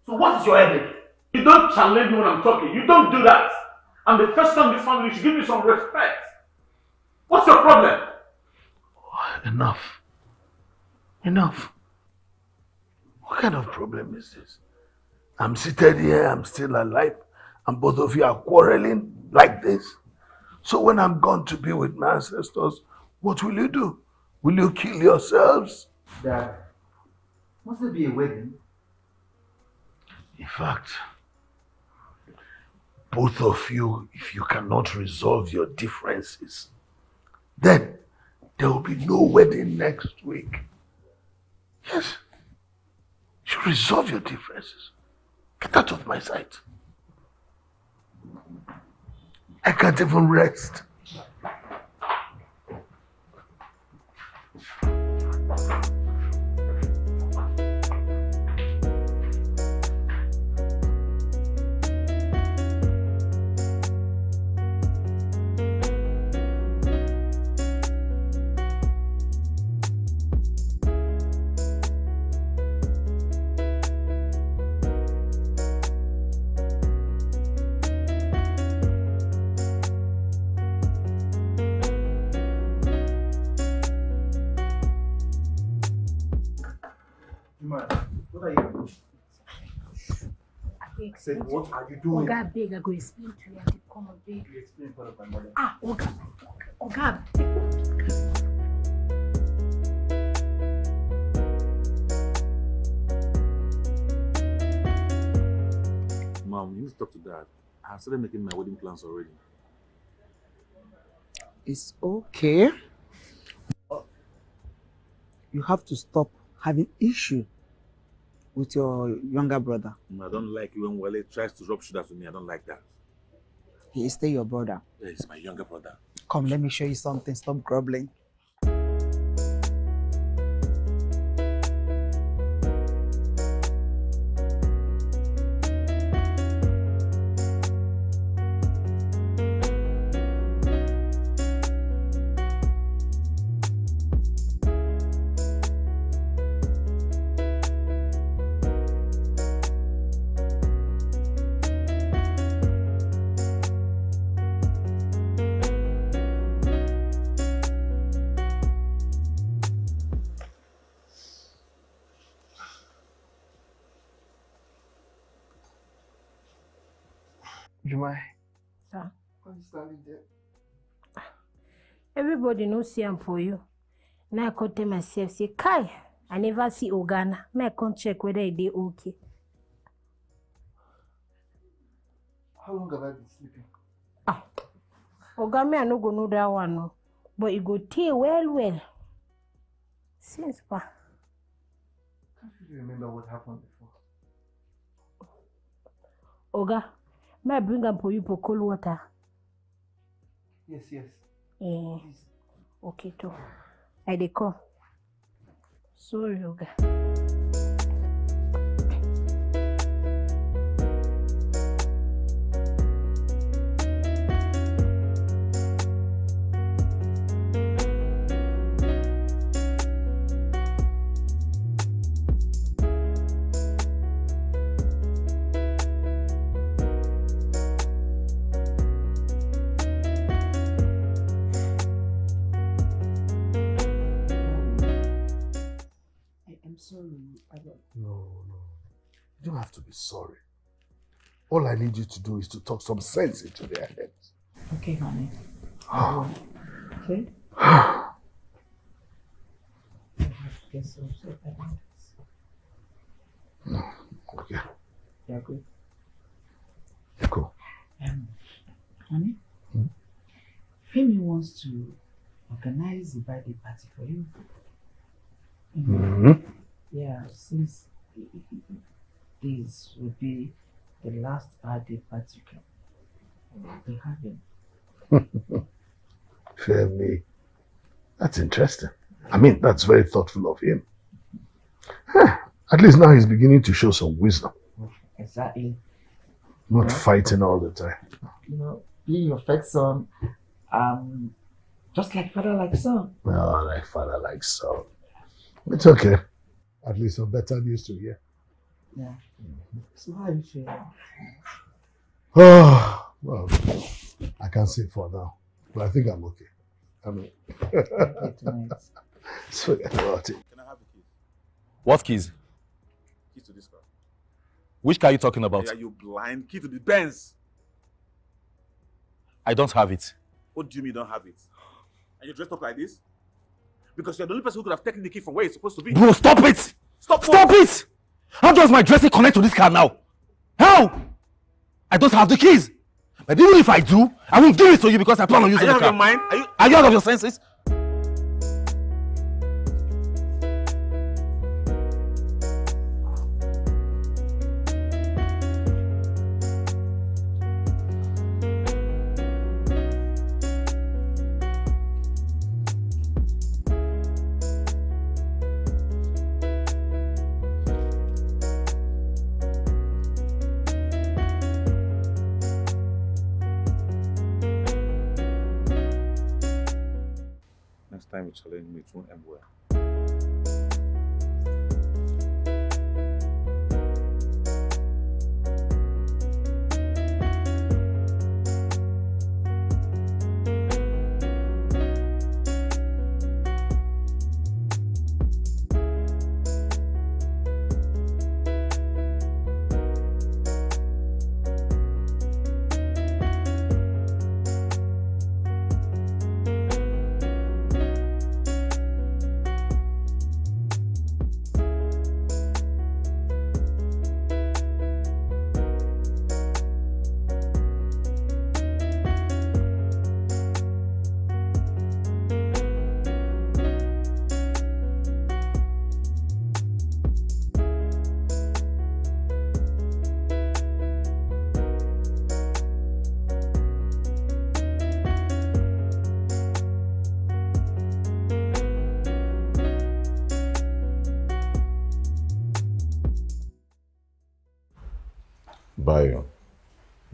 So what is your headache? You don't challenge me when I'm talking. You don't do that. I'm the first in this family. You should give me some respect. What's your problem? Enough. Enough. What kind of problem is this? I'm seated here, I'm still alive, and both of you are quarreling like this. So when I'm gone to be with my ancestors, what will you do? Will you kill yourselves? Dad, must there be a wedding? In fact, both of you, if you cannot resolve your differences, then there will be no wedding next week. Yes. You resolve your differences. Get out of my sight. I can't even rest. Juma, Said, what are you doing? Oga beg, I go explain to you. I dey come on, beg. You explain in front of my mother. Ah, Oga, Oga. Mom, you need to talk to dad. I've started making my wedding plans already. It's okay. You have to stop having issue with your younger brother. Mm, I don't like when Wale tries to rub shoulders with me. I don't like that. He is still your brother. Yeah, he's my younger brother. Come, let me show you something. Stop grumbling. Everybody knows see am for you. Now I come tell myself, say, Kai, I never see Ogana. May I come check whether e dey okay. How long have I been sleeping? Oga, me I no go know that one no. But e go tey well well. Since pa. Can't really remember what happened before. Oga, may I bring am for you for cold water? Yes, yes. Eh. Okay, to. I dey come. All I need you to do is to talk some sense into their heads. Okay, honey. I will. Okay? Get so upset about this. Okay. Yeah, good. Cool. Um, honey, Femi wants to organize a birthday party for you. Mhm. Yeah, since this will be the last birthday party you can be having. Femi. That's interesting. I mean, that's very thoughtful of him. Huh. At least now he's beginning to show some wisdom, Exactly. not fighting all the time. You know, being your first son, um, just like father, like son. Oh, like father, like son. It's okay. At least some better news to hear. Yeah. So how you feel? Oh, well, I can't say for now, but I think I'm okay. I mean, *laughs* so about it. Can I have the keys? What keys? Keys to this car. Which car are you talking about? Are you blind? Key to the Benz. I don't have it. What do you mean you don't have it? And you dressed up like this? Because you're the only person who could have taken the key from where it's supposed to be. Bro, stop it! Stop! Stop it! How does my dressing connect to this car now? How? I don't have the keys. But even if I do, I won't give it to you because I plan on Are using you the out of car. your mind? Are you? Are you out of your senses?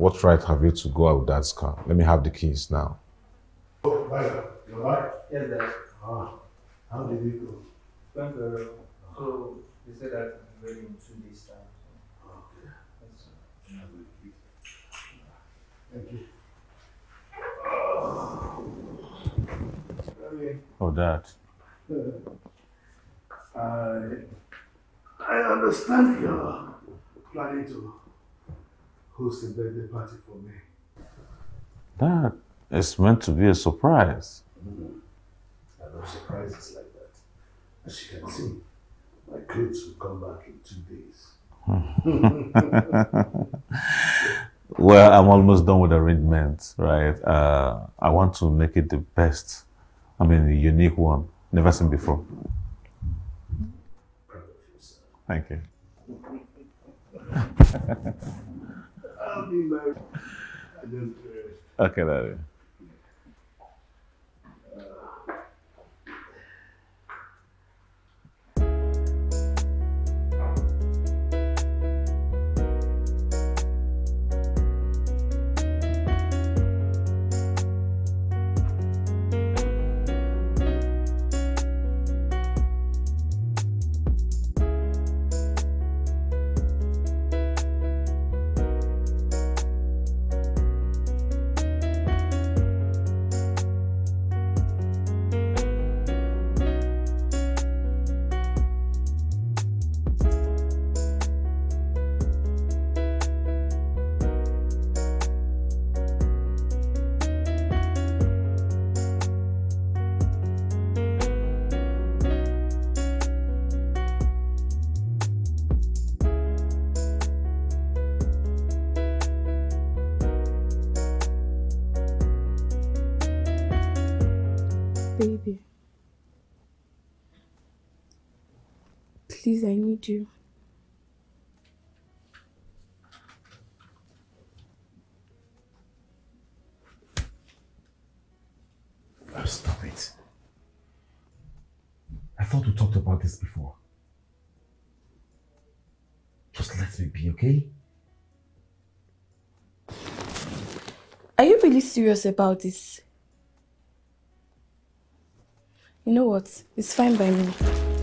What right have you to go out with that car? Let me have the keys now. Oh, Bayo, you alright? Yes, Dad. Ah, how did it go? Went very well. So they said that I'm ready in two days' time. Okay. Yes, Thank you. Oh, Dad. I, I understand you're planning to host a birthday party for me. That is meant to be a surprise. I love surprises like that. As you can see, My kids will come back in two days. *laughs* well, I'm almost done with arrangements, right? Uh, I want to make it the best. I mean, a unique one, never seen before. Thank you. *laughs* I'll be. I just uh, Okay, Daddy. Baby. I need you. Oh, stop it. I thought we talked about this before. Just let me be, okay? Are you really serious about this? You know what? It's fine by me.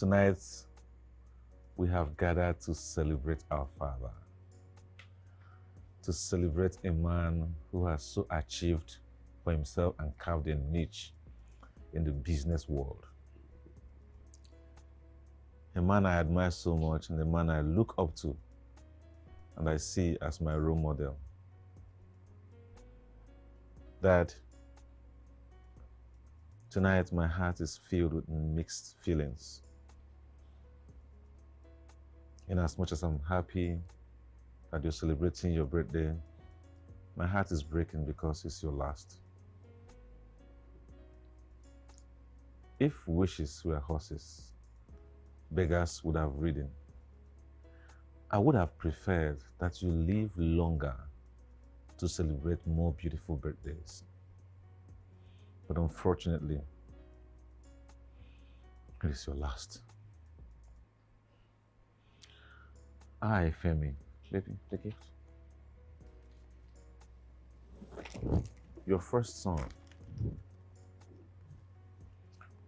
Tonight we have gathered to celebrate our father, to celebrate a man who has so achieved for himself and carved a niche in the business world. A man I admire so much and a man I look up to and I see as my role model. Dad, Tonight, my heart is filled with mixed feelings. In as much as I'm happy that you're celebrating your birthday, my heart is breaking because it's your last. If wishes were horses, beggars would have ridden. I would have preferred that you live longer to celebrate more beautiful birthdays. But unfortunately, it is your last. I, Femi, baby, take it. Your first son,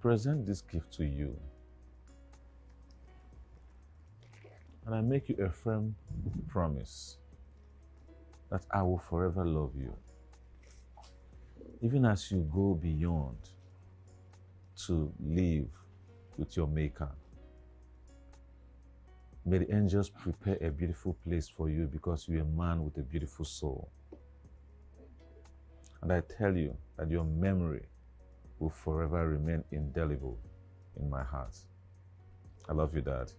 present this gift to you. And I make you a firm promise that I will forever love you. Even as you go beyond to live with your Maker. May the angels prepare a beautiful place for you because you're a man with a beautiful soul. And I tell you that your memory will forever remain indelible in my heart. I love you, Dad.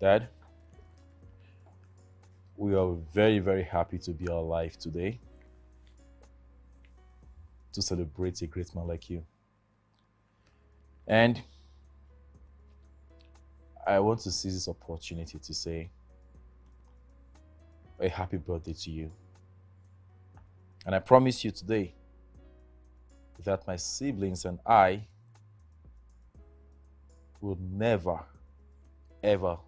Dad, we are very, very happy to be alive today to celebrate a great man like you. And I want to seize this opportunity to say a happy birthday to you. And I promise you today that my siblings and I will never, ever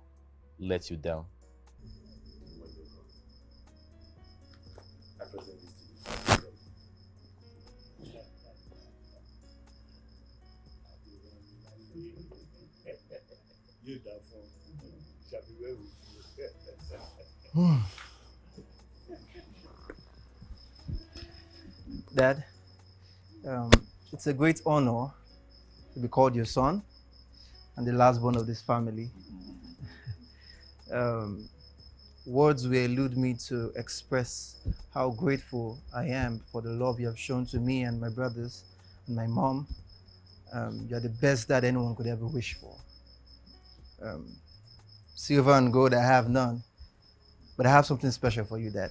let you down. *laughs* Dad, um, it's a great honor to be called your son and the last born of this family. *laughs* um, words will elude me to express how grateful I am for the love you have shown to me and my brothers and my mom. Um, you're the best dad anyone could ever wish for. Um, silver and gold, I have none, but I have something special for you, Dad.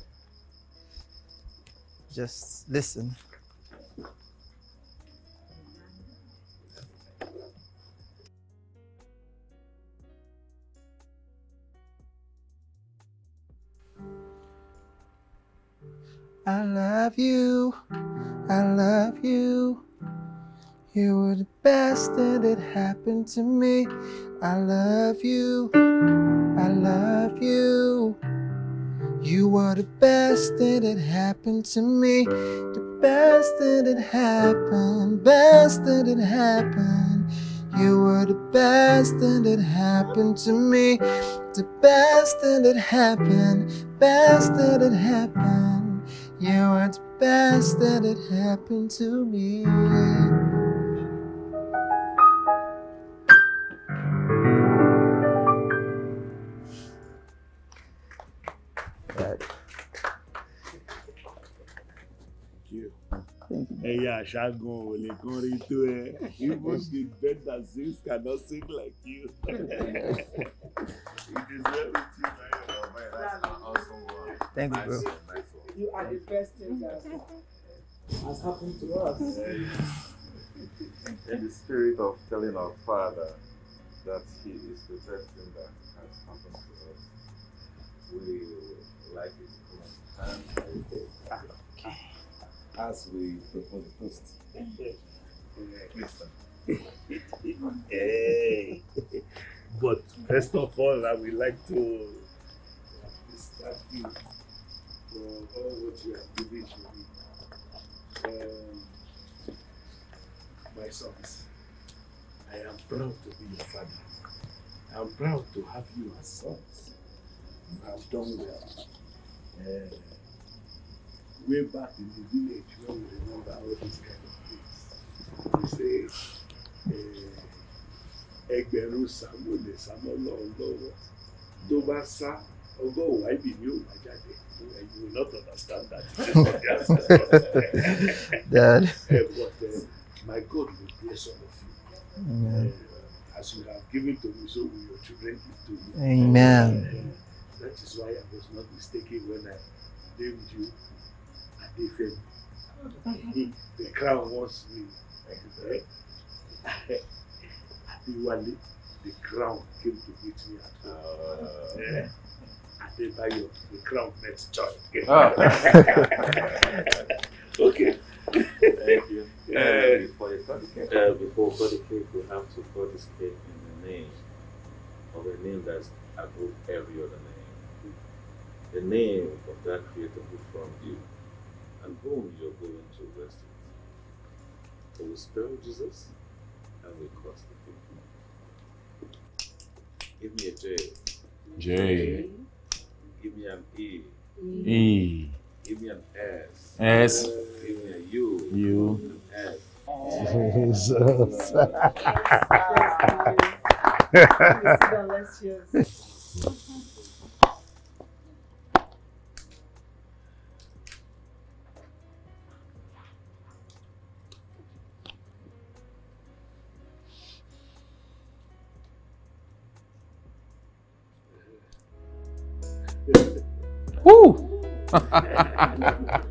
Just listen. I love you. I love you. You were the best that had happened to me. I love you. I love you. You were the best that had happened to me. The best that had happened. Best that had happened. You were the best that had happened to me. The best that had happened. Best that had happened. You were the best that had happened to me. Ẹ̀yin àṣàgùn ò lè kọrin tó ẹ. Even the bird that sings cannot sing like you. *laughs* It is well with you, man. Thank you, bro. You are the best thing that has happened to us. In the spirit of telling our Father that He is the best thing that has happened to us, we would like you to come and stand as we propose the toast. Hey. But first of all, I would like to thank you for all what you have given to me. Um, my sons, I am proud to be your father. I am proud to have you as sons. You have done well. Uh, way back in the village when we remember all these kind of things. We say, uh, ẹgbẹ̀rún sàmú lè sámọ́ lọ́wọ́ lọ́wọ́ tó bá sá ọgọ́rùn-ún àìbì ni ó wà jáde you will not understand that. *laughs* Dad. Eh, but uh, my God will bless all of you. Amen. Uh, as you have given to me, so will your children give to you. Amen. Uh, that is why I was not mistaken when I named you Adefemi. the crown was me. *laughs* Adewale, the crown came to meet me at home. Uh, Adebayo, the crown met joy. *laughs* okay. Thank you. *laughs* Uh, Uh, before you the cake, Uh, before we the cake, we have to cut this cake in the name of a name that's above every other name. The name of that creator who formed you and whom you're going to rest with. So we spell Jesus and we cross the people. Give me a J. J. Give me an E. E. Give me an S. S. Give me a U. U. An S. Jesus. *laughs* *laughs* Woo! *laughs*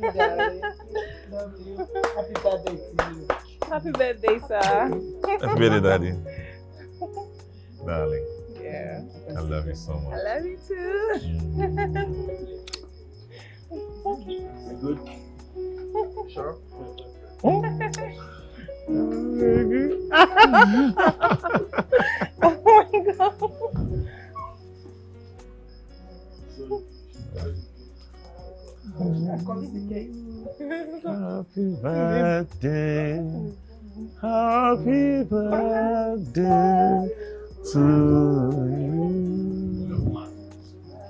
Love you, darling. Love you. Happy birthday to you. Happy birthday, sir. Happy birthday, daddy. Darling, Yeah. I love you so much. I love you too. Good. Sure. *laughs* oh my god. Happy *laughs* birthday, happy birthday to you.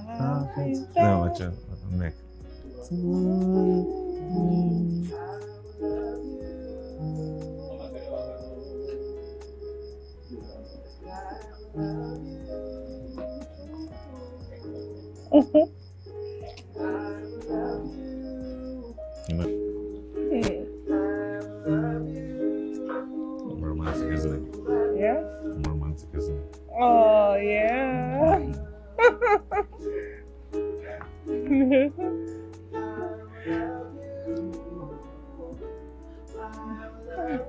Happy No, watch out, neck. To you. You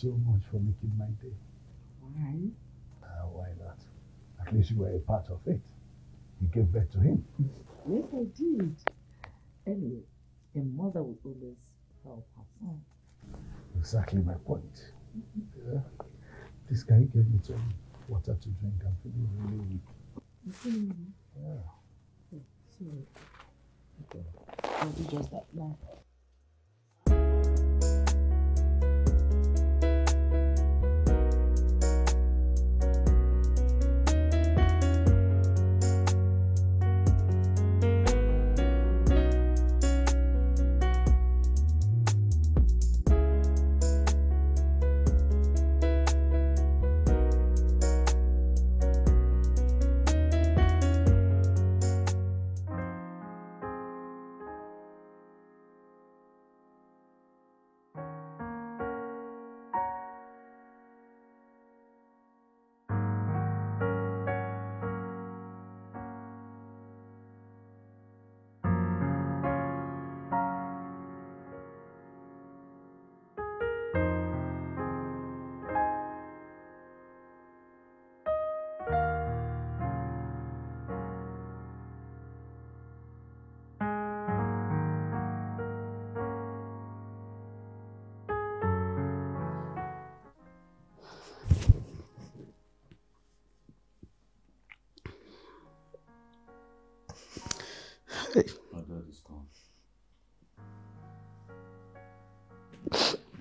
so much for making my day. Why? Uh, why not? At least you were a part of it. You gave birth to him. Yes, I did. Anyway, a mother will always help her son. Exactly my point. Yeah. This guy gave me some water to drink. I'm feeling really weak. Mm. Yeah. Oh, sorry. Okay. I'll do just that now. My dad is gone.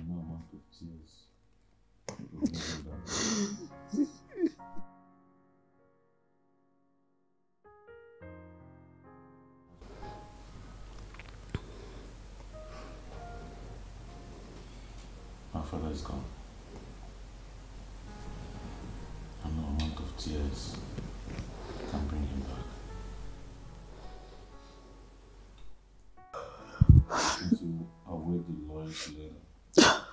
No amount of tears. My father is gone. Amount of tears the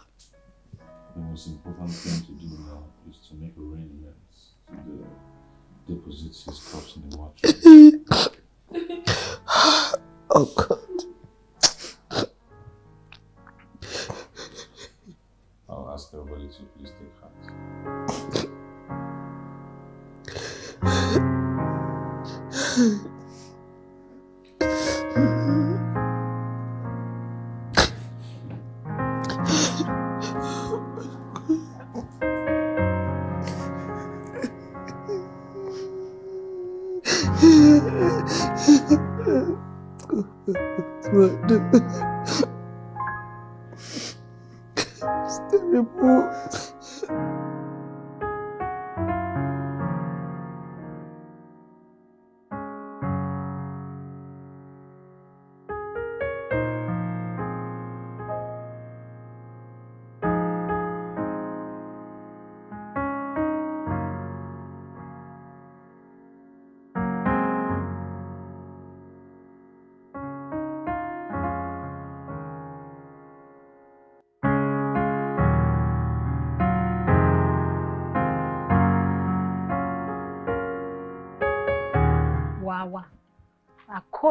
most important thing to do now is to make arrangements to deposit his crops in the watch. *laughs* Oh God.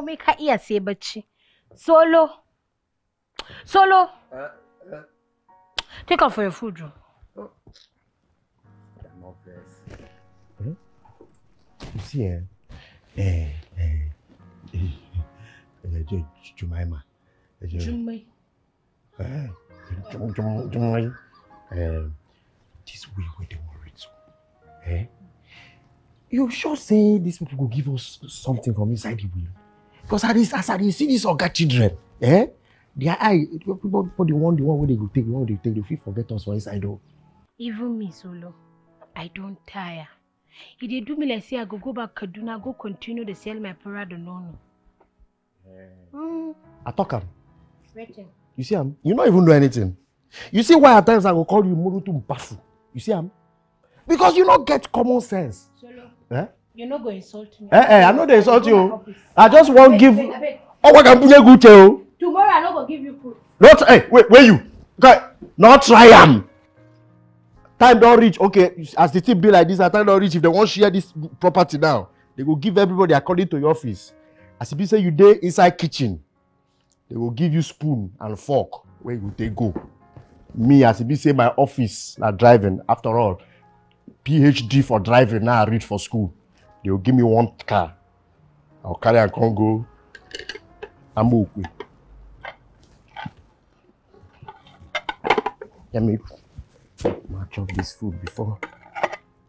Komai ka iya sai bacci solo solo take off your food Hmm? You see, eh, eh, eh, eh, eh, eh, J- Jummai. Eh, Jum- Jum- Jumai. Eh, this way where they worried so. Eh? You sure say these people go give us something from inside the will? Because this, as I see these oga children, eh? Their eye, people, people the one, the one where they go take, the one they take, they fit forget us for inside oh. even me solo i don tire e dey do me like say i go go back kaduna go continue dey sell my parado nono mm, I talk am. You see am? You not even know anything. You see why at times I go call you Murutu Mbafu. You see am? Because you not get common sense. solo Eh? You no go insult me Eh, eh, I know they insult you. I just Abeg, give. Oh, what can punye guche o? tomorrow i no go give you food Not hey, wait, where you? Okay, not try am. Time don reach. Okay, as the thing be like this, at time don reach. If they wan share this property now, they go give everybody according to your office. As e be say you dey inside kitchen, they go give you spoon and fork where you take go me as e be say my office na driving after all phd for driving na i read for school they go give me one car i go carry am come go amookwe let me match up this food before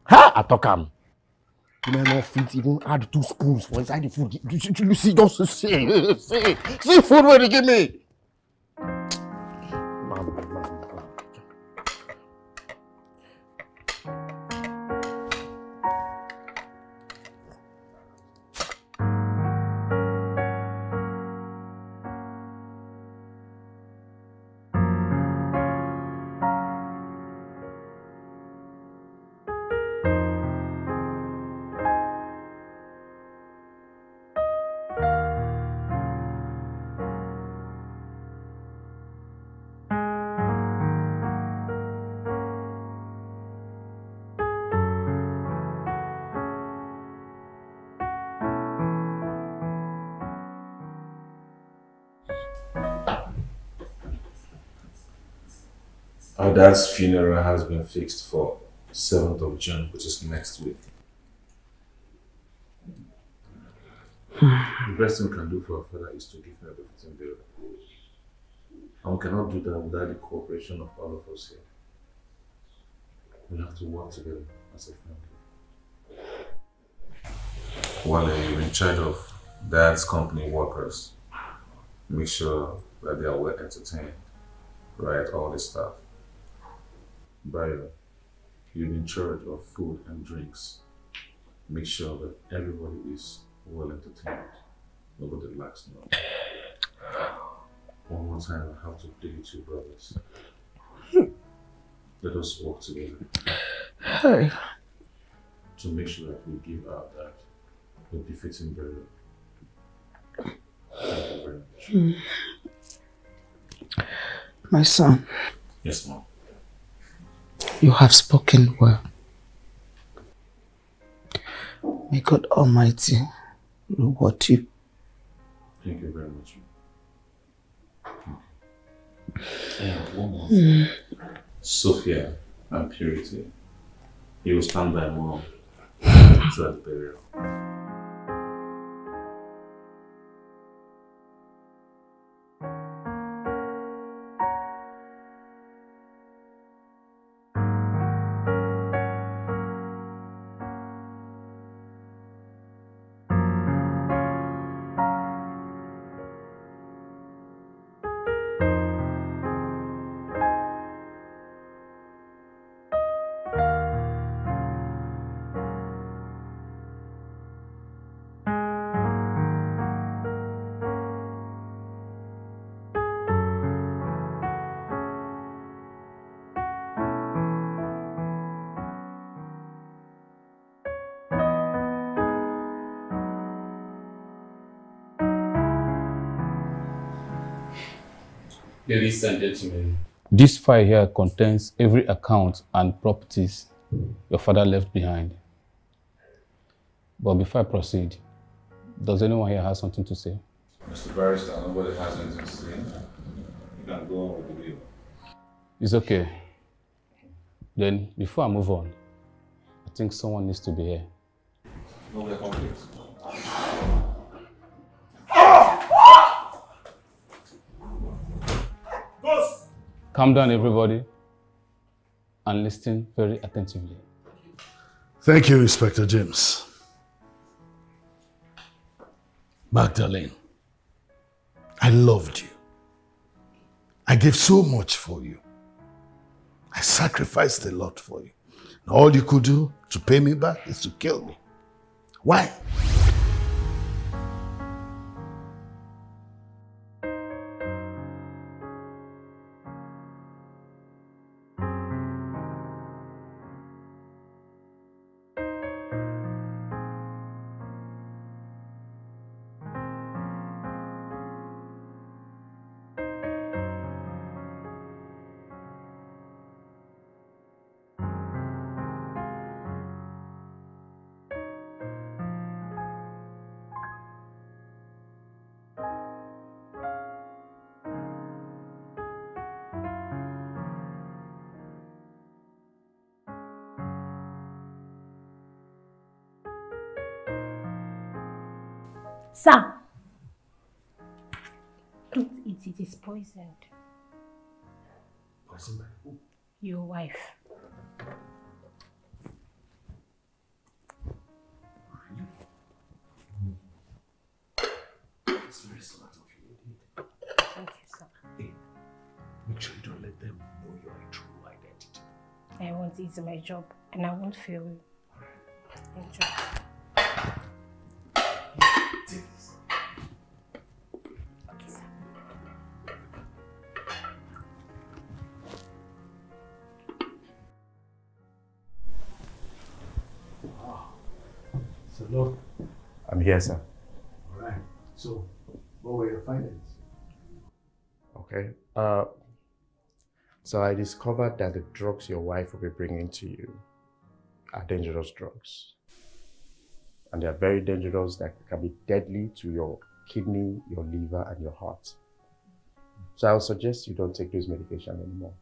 ha i talk am you may not fit even add two spoons for inside the food you, you see just see see see food wey dey give me. Dad's funeral has been fixed for 7th of June, which is next week. the best thing we can do for our father is to give him a befitting burial. And we cannot do that without the cooperation of all of us here. We have to work together as a family. While you're in charge of dad's company workers, make sure that they are well entertained, right? All this stuff. Bayo, you're in charge of food and drinks. Make sure that everybody is well entertained. Nobody lacks no. One more time, I have to plead to you brothers. Let us work together Hey. to make sure that we give our dad a befitting burial. Thank you very much. Hmm. My son, Yes, ma'am. You have spoken well. May God Almighty reward you. Thank you very much. And one more. Hmm. Sophia and Purity. You will stand by mom *sighs* throughout the burial. Ladies and gentlemen, This file here contains every account and properties your father left behind. But before I proceed, does anyone here have something to say? Mr. Barrister, nobody has anything to say. You can go on with the video. It's okay. Then, before I move on, I think someone needs to be here. Nobody complete. Calm down, everybody, and listen very attentively. Thank you, Inspector James. Magdalene, I loved you. I gave so much for you. I sacrificed a lot for you. And all you could do to pay me back is to kill me. Why? Sir, don't eat it, it's poisoned. Poisoned by who? Your wife. It's very smart of you indeed. Thank you, sir. Make sure you don't let them know your true identity. I won't eat my job and I won't fail you. Here, sir. all right. So, what were your findings? Okay. Uh, so I discovered that the drugs your wife will be bringing to you are dangerous drugs. And they are very dangerous that can be deadly to your kidney, your liver, and your heart. So I would suggest you don't take this medication anymore.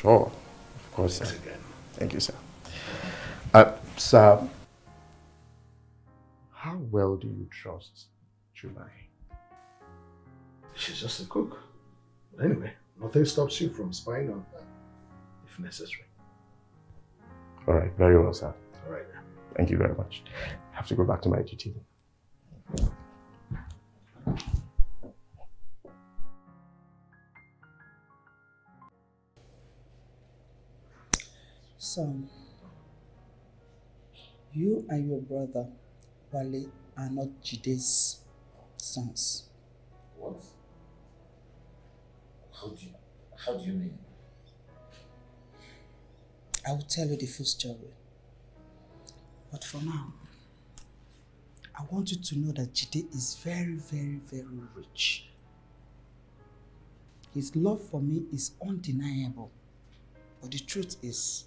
Sure. Of course, sir. Thank you, sir. Uh, sir, how well do you trust July? She's just a cook. But anyway, nothing stops you from spying on her, if necessary. All right, very well, sir. All right. Thank you very much. I have to go back to my duty. Son, you and your brother, Wale, are not Jide's sons. What? How do you, how do you mean? I will tell you the full story. But for now, I want you to know that Jide is very, very, very rich. His love for me is undeniable. But the truth is,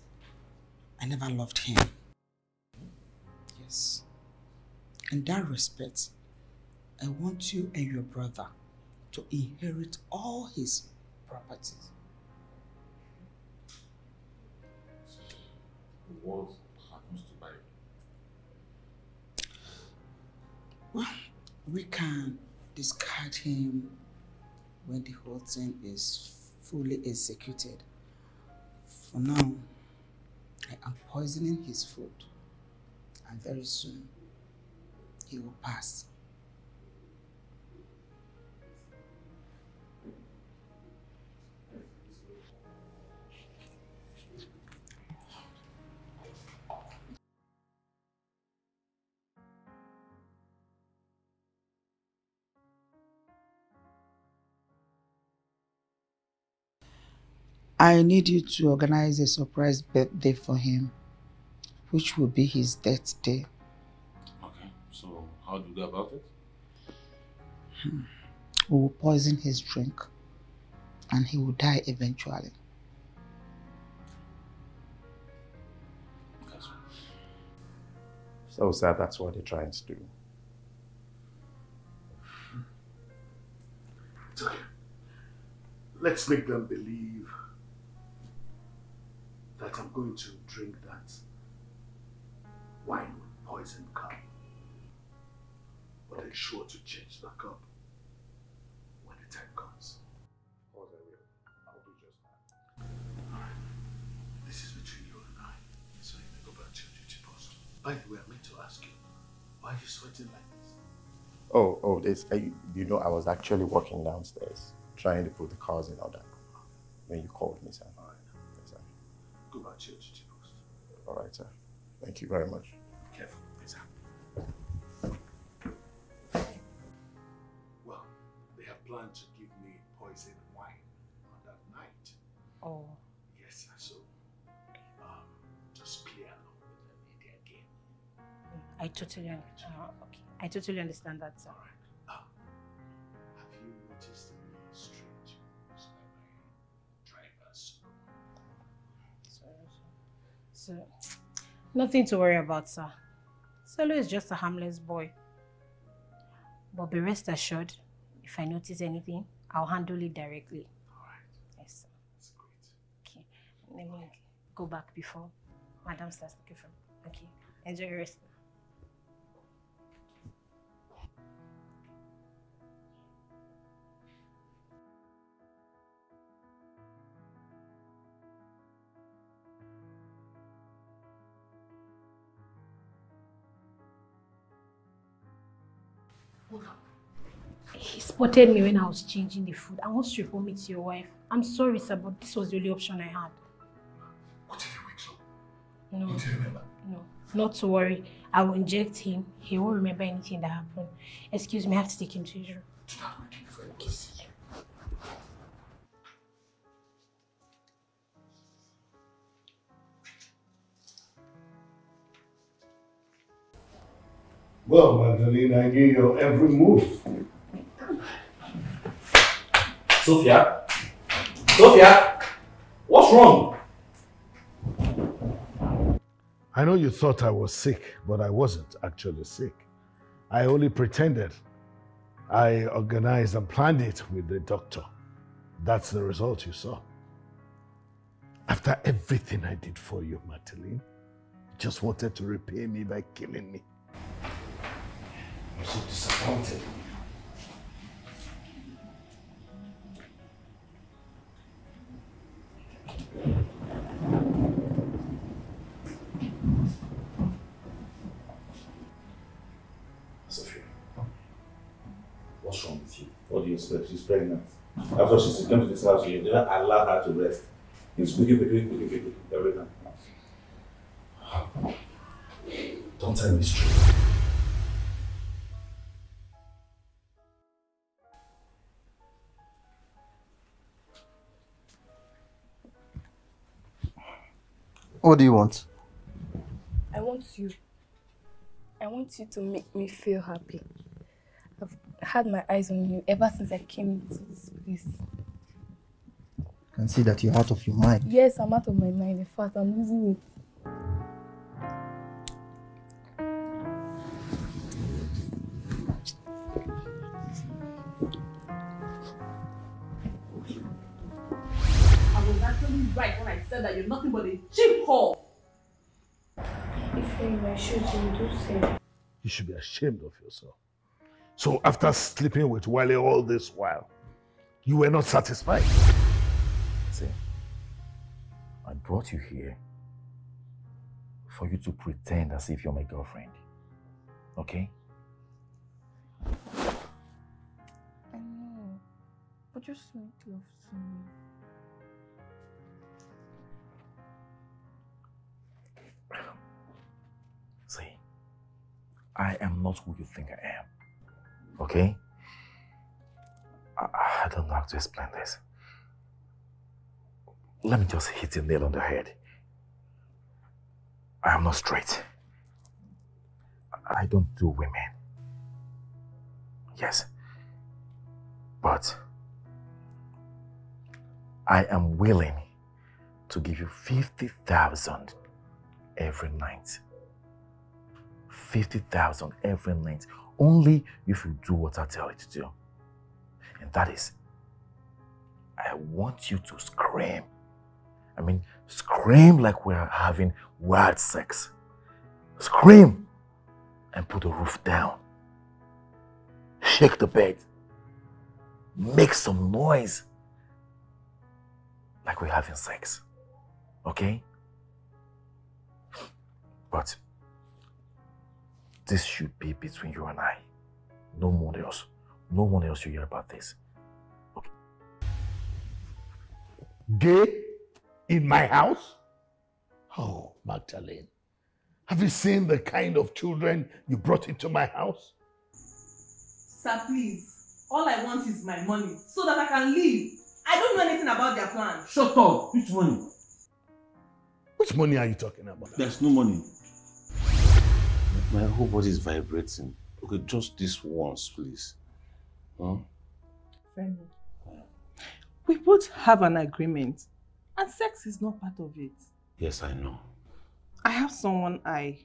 I never loved him. Yes. In that respect, I want you and your brother to inherit all his properties. What happens to my Well, we can discard him when the whole thing is fully executed. For now, I am poisoning his food, and very soon he will pass. I need you to organize a surprise birthday for him, which will be his death day. Okay, so how do you go about it? Hmm. We will poison his drink, and he will die eventually. So, sad that's what they're trying to do. Let's make them believe that I'm going to drink that wine with poison cup. But I'm sure to change the cup when the time comes. Of course I will. I'll do just that. Alright. This is between you and I. So you may go back to your duty post. By the way, I meant to ask you, why are you sweating like this? Oh, oh, this, uh, you- you know, I was actually walking downstairs trying to put the cars in order when you called me, sir. Alright. Yes. Go back to your duty post. All right, sir. Thank you very much. Careful, please. Well, they have planned to give me poison wine on that night. Oh. Yes, sir. So, um, just play along with them in their game. I totally, un- uh, okay. I totally understand that, sir. Have So, nothing to worry about, sir. Solo is just a harmless boy. But be rest assured, if I notice anything, I'll handle it directly. Alright. Yes. That's great. Okay. Let me go back before Madam starts looking for me. Okay. Enjoy your rest. Spotted me when I was changing the food. I want to report me to your wife. I'm sorry, sir, but this was the only option I had. What if he wakes up? No. You do remember? No, not to worry. I will inject him. He won't remember anything that happened. Excuse me, I have to take him to his room. Okay, see you. Well, Magdalene, I knew your every move. Sophia? Sophia? What's wrong? I know you thought I was sick, but I wasn't actually sick. I only pretended. I organized and planned it with the doctor. That's the result you saw. After everything I did for you, Magdalene, you just wanted to repay me by killing me. I'm so disappointed. What do you expect? She's pregnant. After she's come to this house, you never allow her to rest. It's quickly, quickly, quickly, quickly, every time. Don't tell me it's true. What do you want? I want you. I want you to make me feel happy. I've had my eyes on you ever since I came into this place. I can see that you're out of your mind. Yes, I'm out of my mind. In fact, I'm losing it. I was actually right when I said that you're nothing but a cheap whore. If you're in my shoes, you do say. You should be ashamed of yourself. So after sleeping with Wale all this while, you were not satisfied. See, I brought you here for you to pretend as if you're my girlfriend. Okay? I know. But just make love to me. See, I am not who you think I am. Okay? I, I don't know how to explain this. Let me just hit the nail on the head. I am not straight. I don't do women. Yes. But I am willing to give you 50,000 every night. 50,000 every night. Only if you do what I tell you to do. And that is, I want you to scream. I mean, scream like we're having wild sex. Scream and put the roof down. Shake the bed. Make some noise like we're having sex. Okay? But this should be between you and I. No one else. No one else should hear about this. Okay. Gay in my house? Oh, Magdalene. Have you seen the kind of children you brought into my house? Sir, please. All I want is my money so that I can leave. I don't know anything about their plan. Shut up! Which money? Which money are you talking about? There's no money. My whole body is vibrating. Okay, just this once, please. Huh? Femi, we both have an agreement, and sex is not part of it. Yes, I know. I have someone I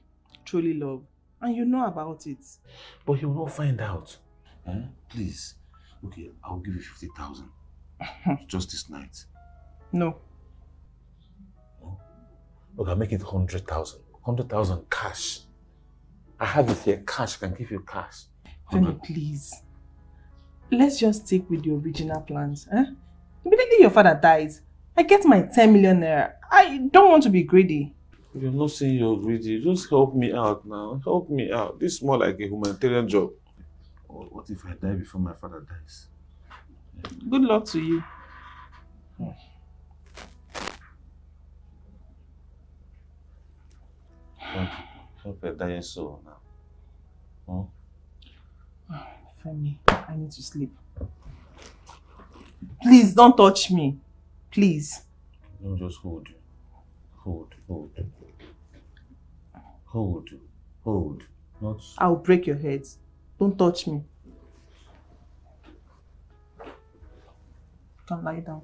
truly love, And you know about it. But he will not find out. Eh? Please. Okay, I'll give you 50,000. *laughs* Just this night. No. Okay, I'll make it 100,000. 100,000 cash. I have it here, cash. I can give you cash. Femi, please. Let's just stick with the original plans. Eh? Immediately your father dies, I get my 10 million naira. I don't want to be greedy. You're not saying you're greedy. Just help me out now. Help me out. This is more like a humanitarian job. Or what if I die before my father dies? Good luck to you. Thank Hope you're dying soul now. Huh? Femi, I need to sleep. Please don't touch me. Please. No, just hold. Hold, hold. Hold. Hold. Not. I'll break your head. Don't touch me. Come lie down.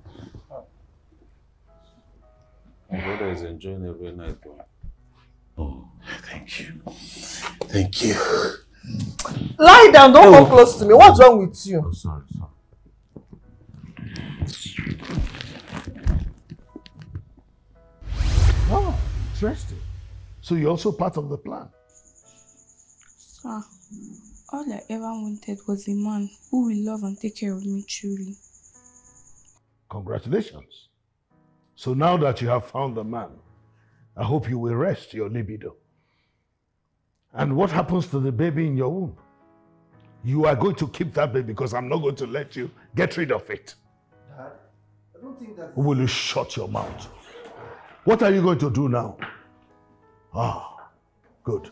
My brother is enjoying every night. Oh, thank you. Thank you. Lie down, don't Oh. come close to me. What's wrong with you? Oh, sorry, sorry. Oh, interesting. So you're also part of the plan. Sir, all I ever wanted was a man who will love and take care of me truly. Congratulations. So now that you have found the man, I hope you will rest your libido. And what happens to the baby in your womb? You are going to keep that baby because I'm not going to let you get rid of it. Dad, I don't think that. Will you shut your mouth? What are you going to do now? Ah, good.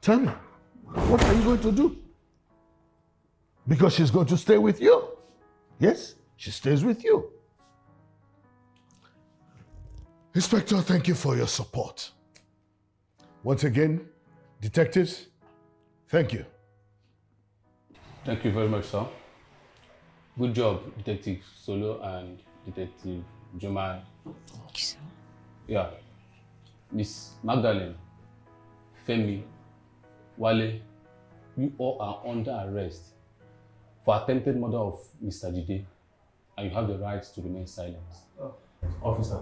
Tell me, what are you going to do? Because she's going to stay with you. Yes, she stays with you. Inspector, thank you for your support. Once again, detectives, thank you. Thank you very much, sir. Good job, Detective Solo and Detective Jummai. Yeah. Miss Magdalene, Femi, Wale, you all are under arrest for attempted murder of Mr. Jide, and you have the right to remain silent. Oh, officer.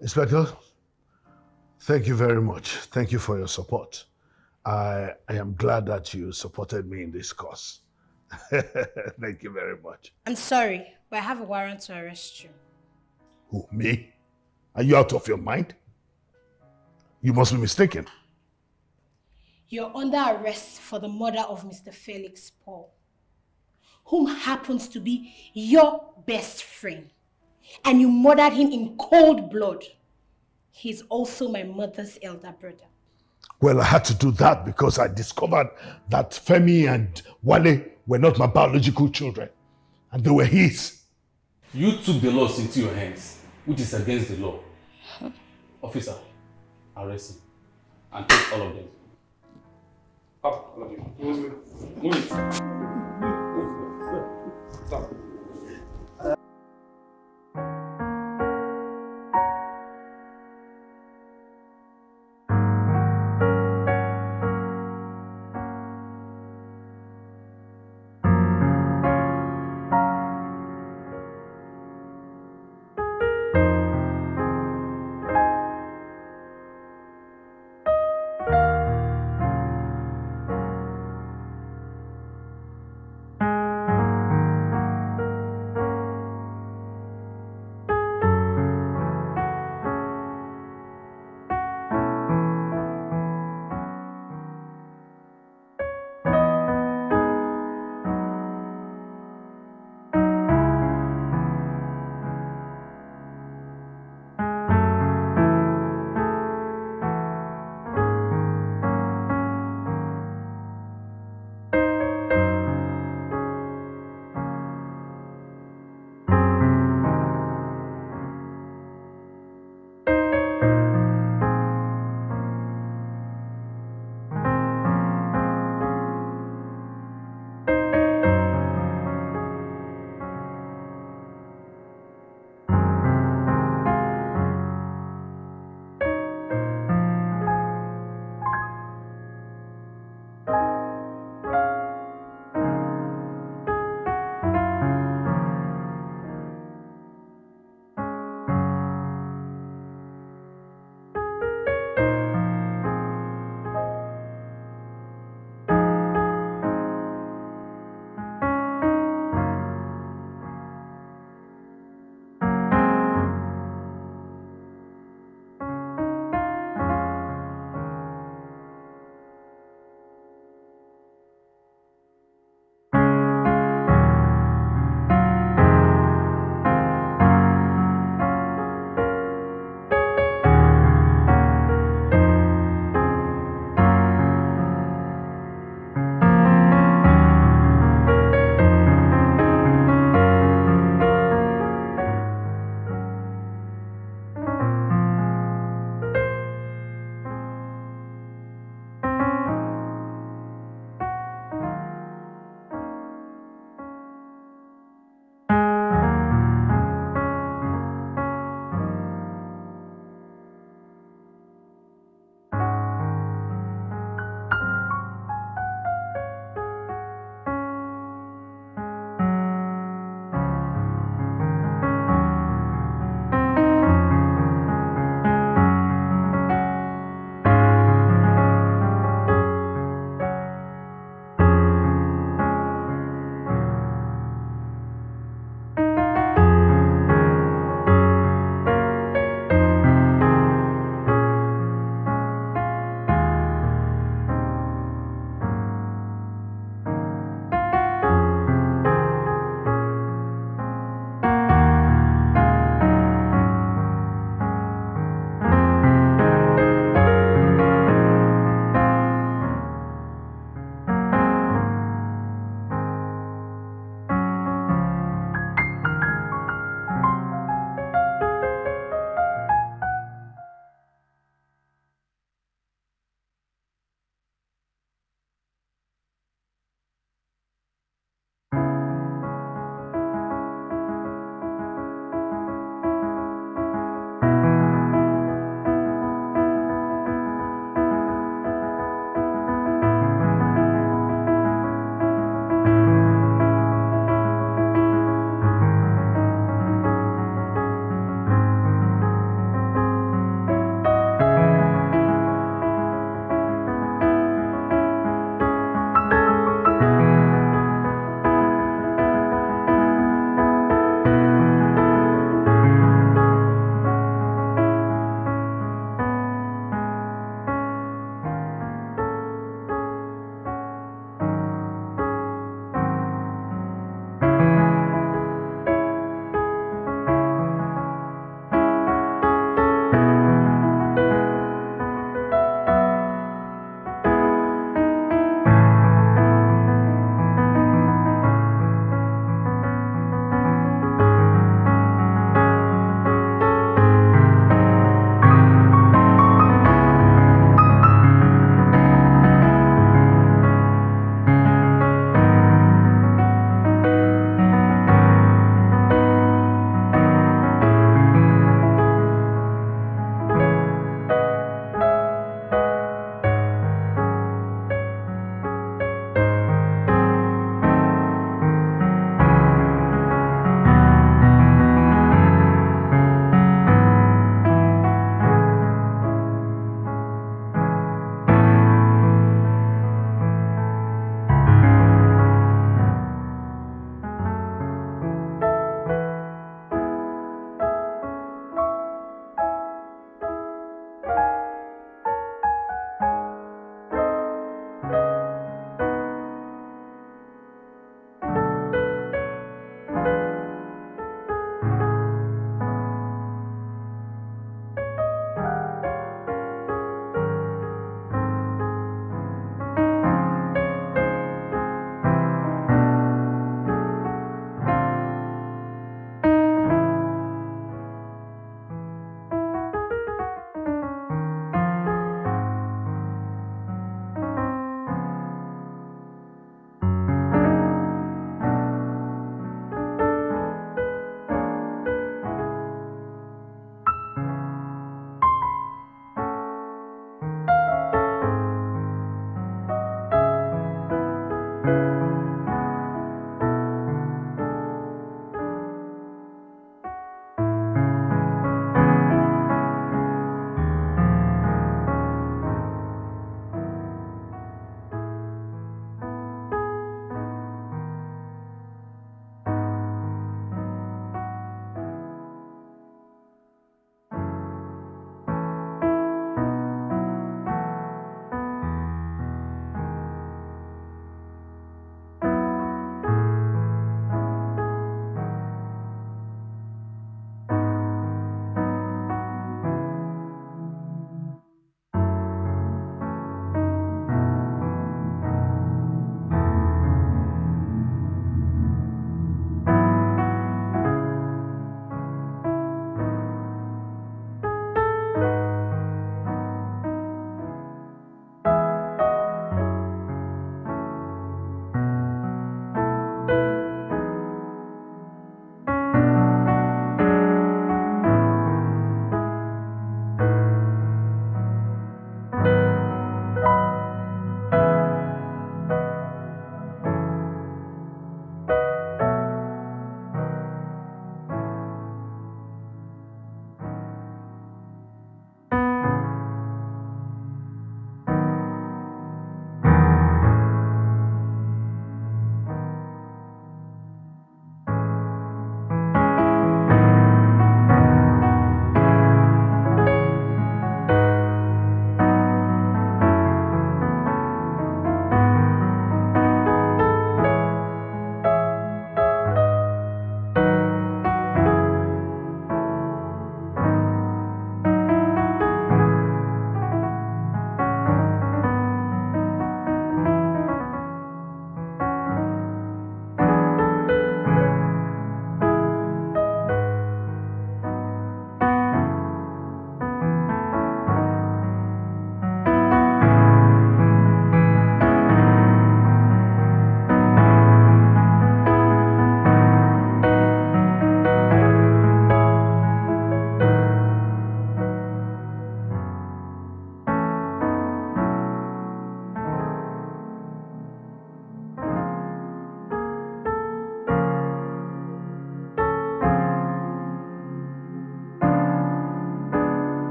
Inspector, thank you very much. Thank you for your support. I, I am glad that you supported me in this cause. *laughs* thank you very much. I'm sorry, but I have a warrant to arrest you. Who, me? Are you out of your mind? You must be mistaken. You're under arrest for the murder of Mr. Felix Paul, whom happens to be your best friend. And you murdered him in cold blood. He's also my mother's elder brother. Well, I had to do that because I discovered that Femi and Wale were not my biological children, and they were his. You took the laws into your hands, which is against the law. Officer, arrest him and take all of them. Up, all of you. Move it. Move it. Stop.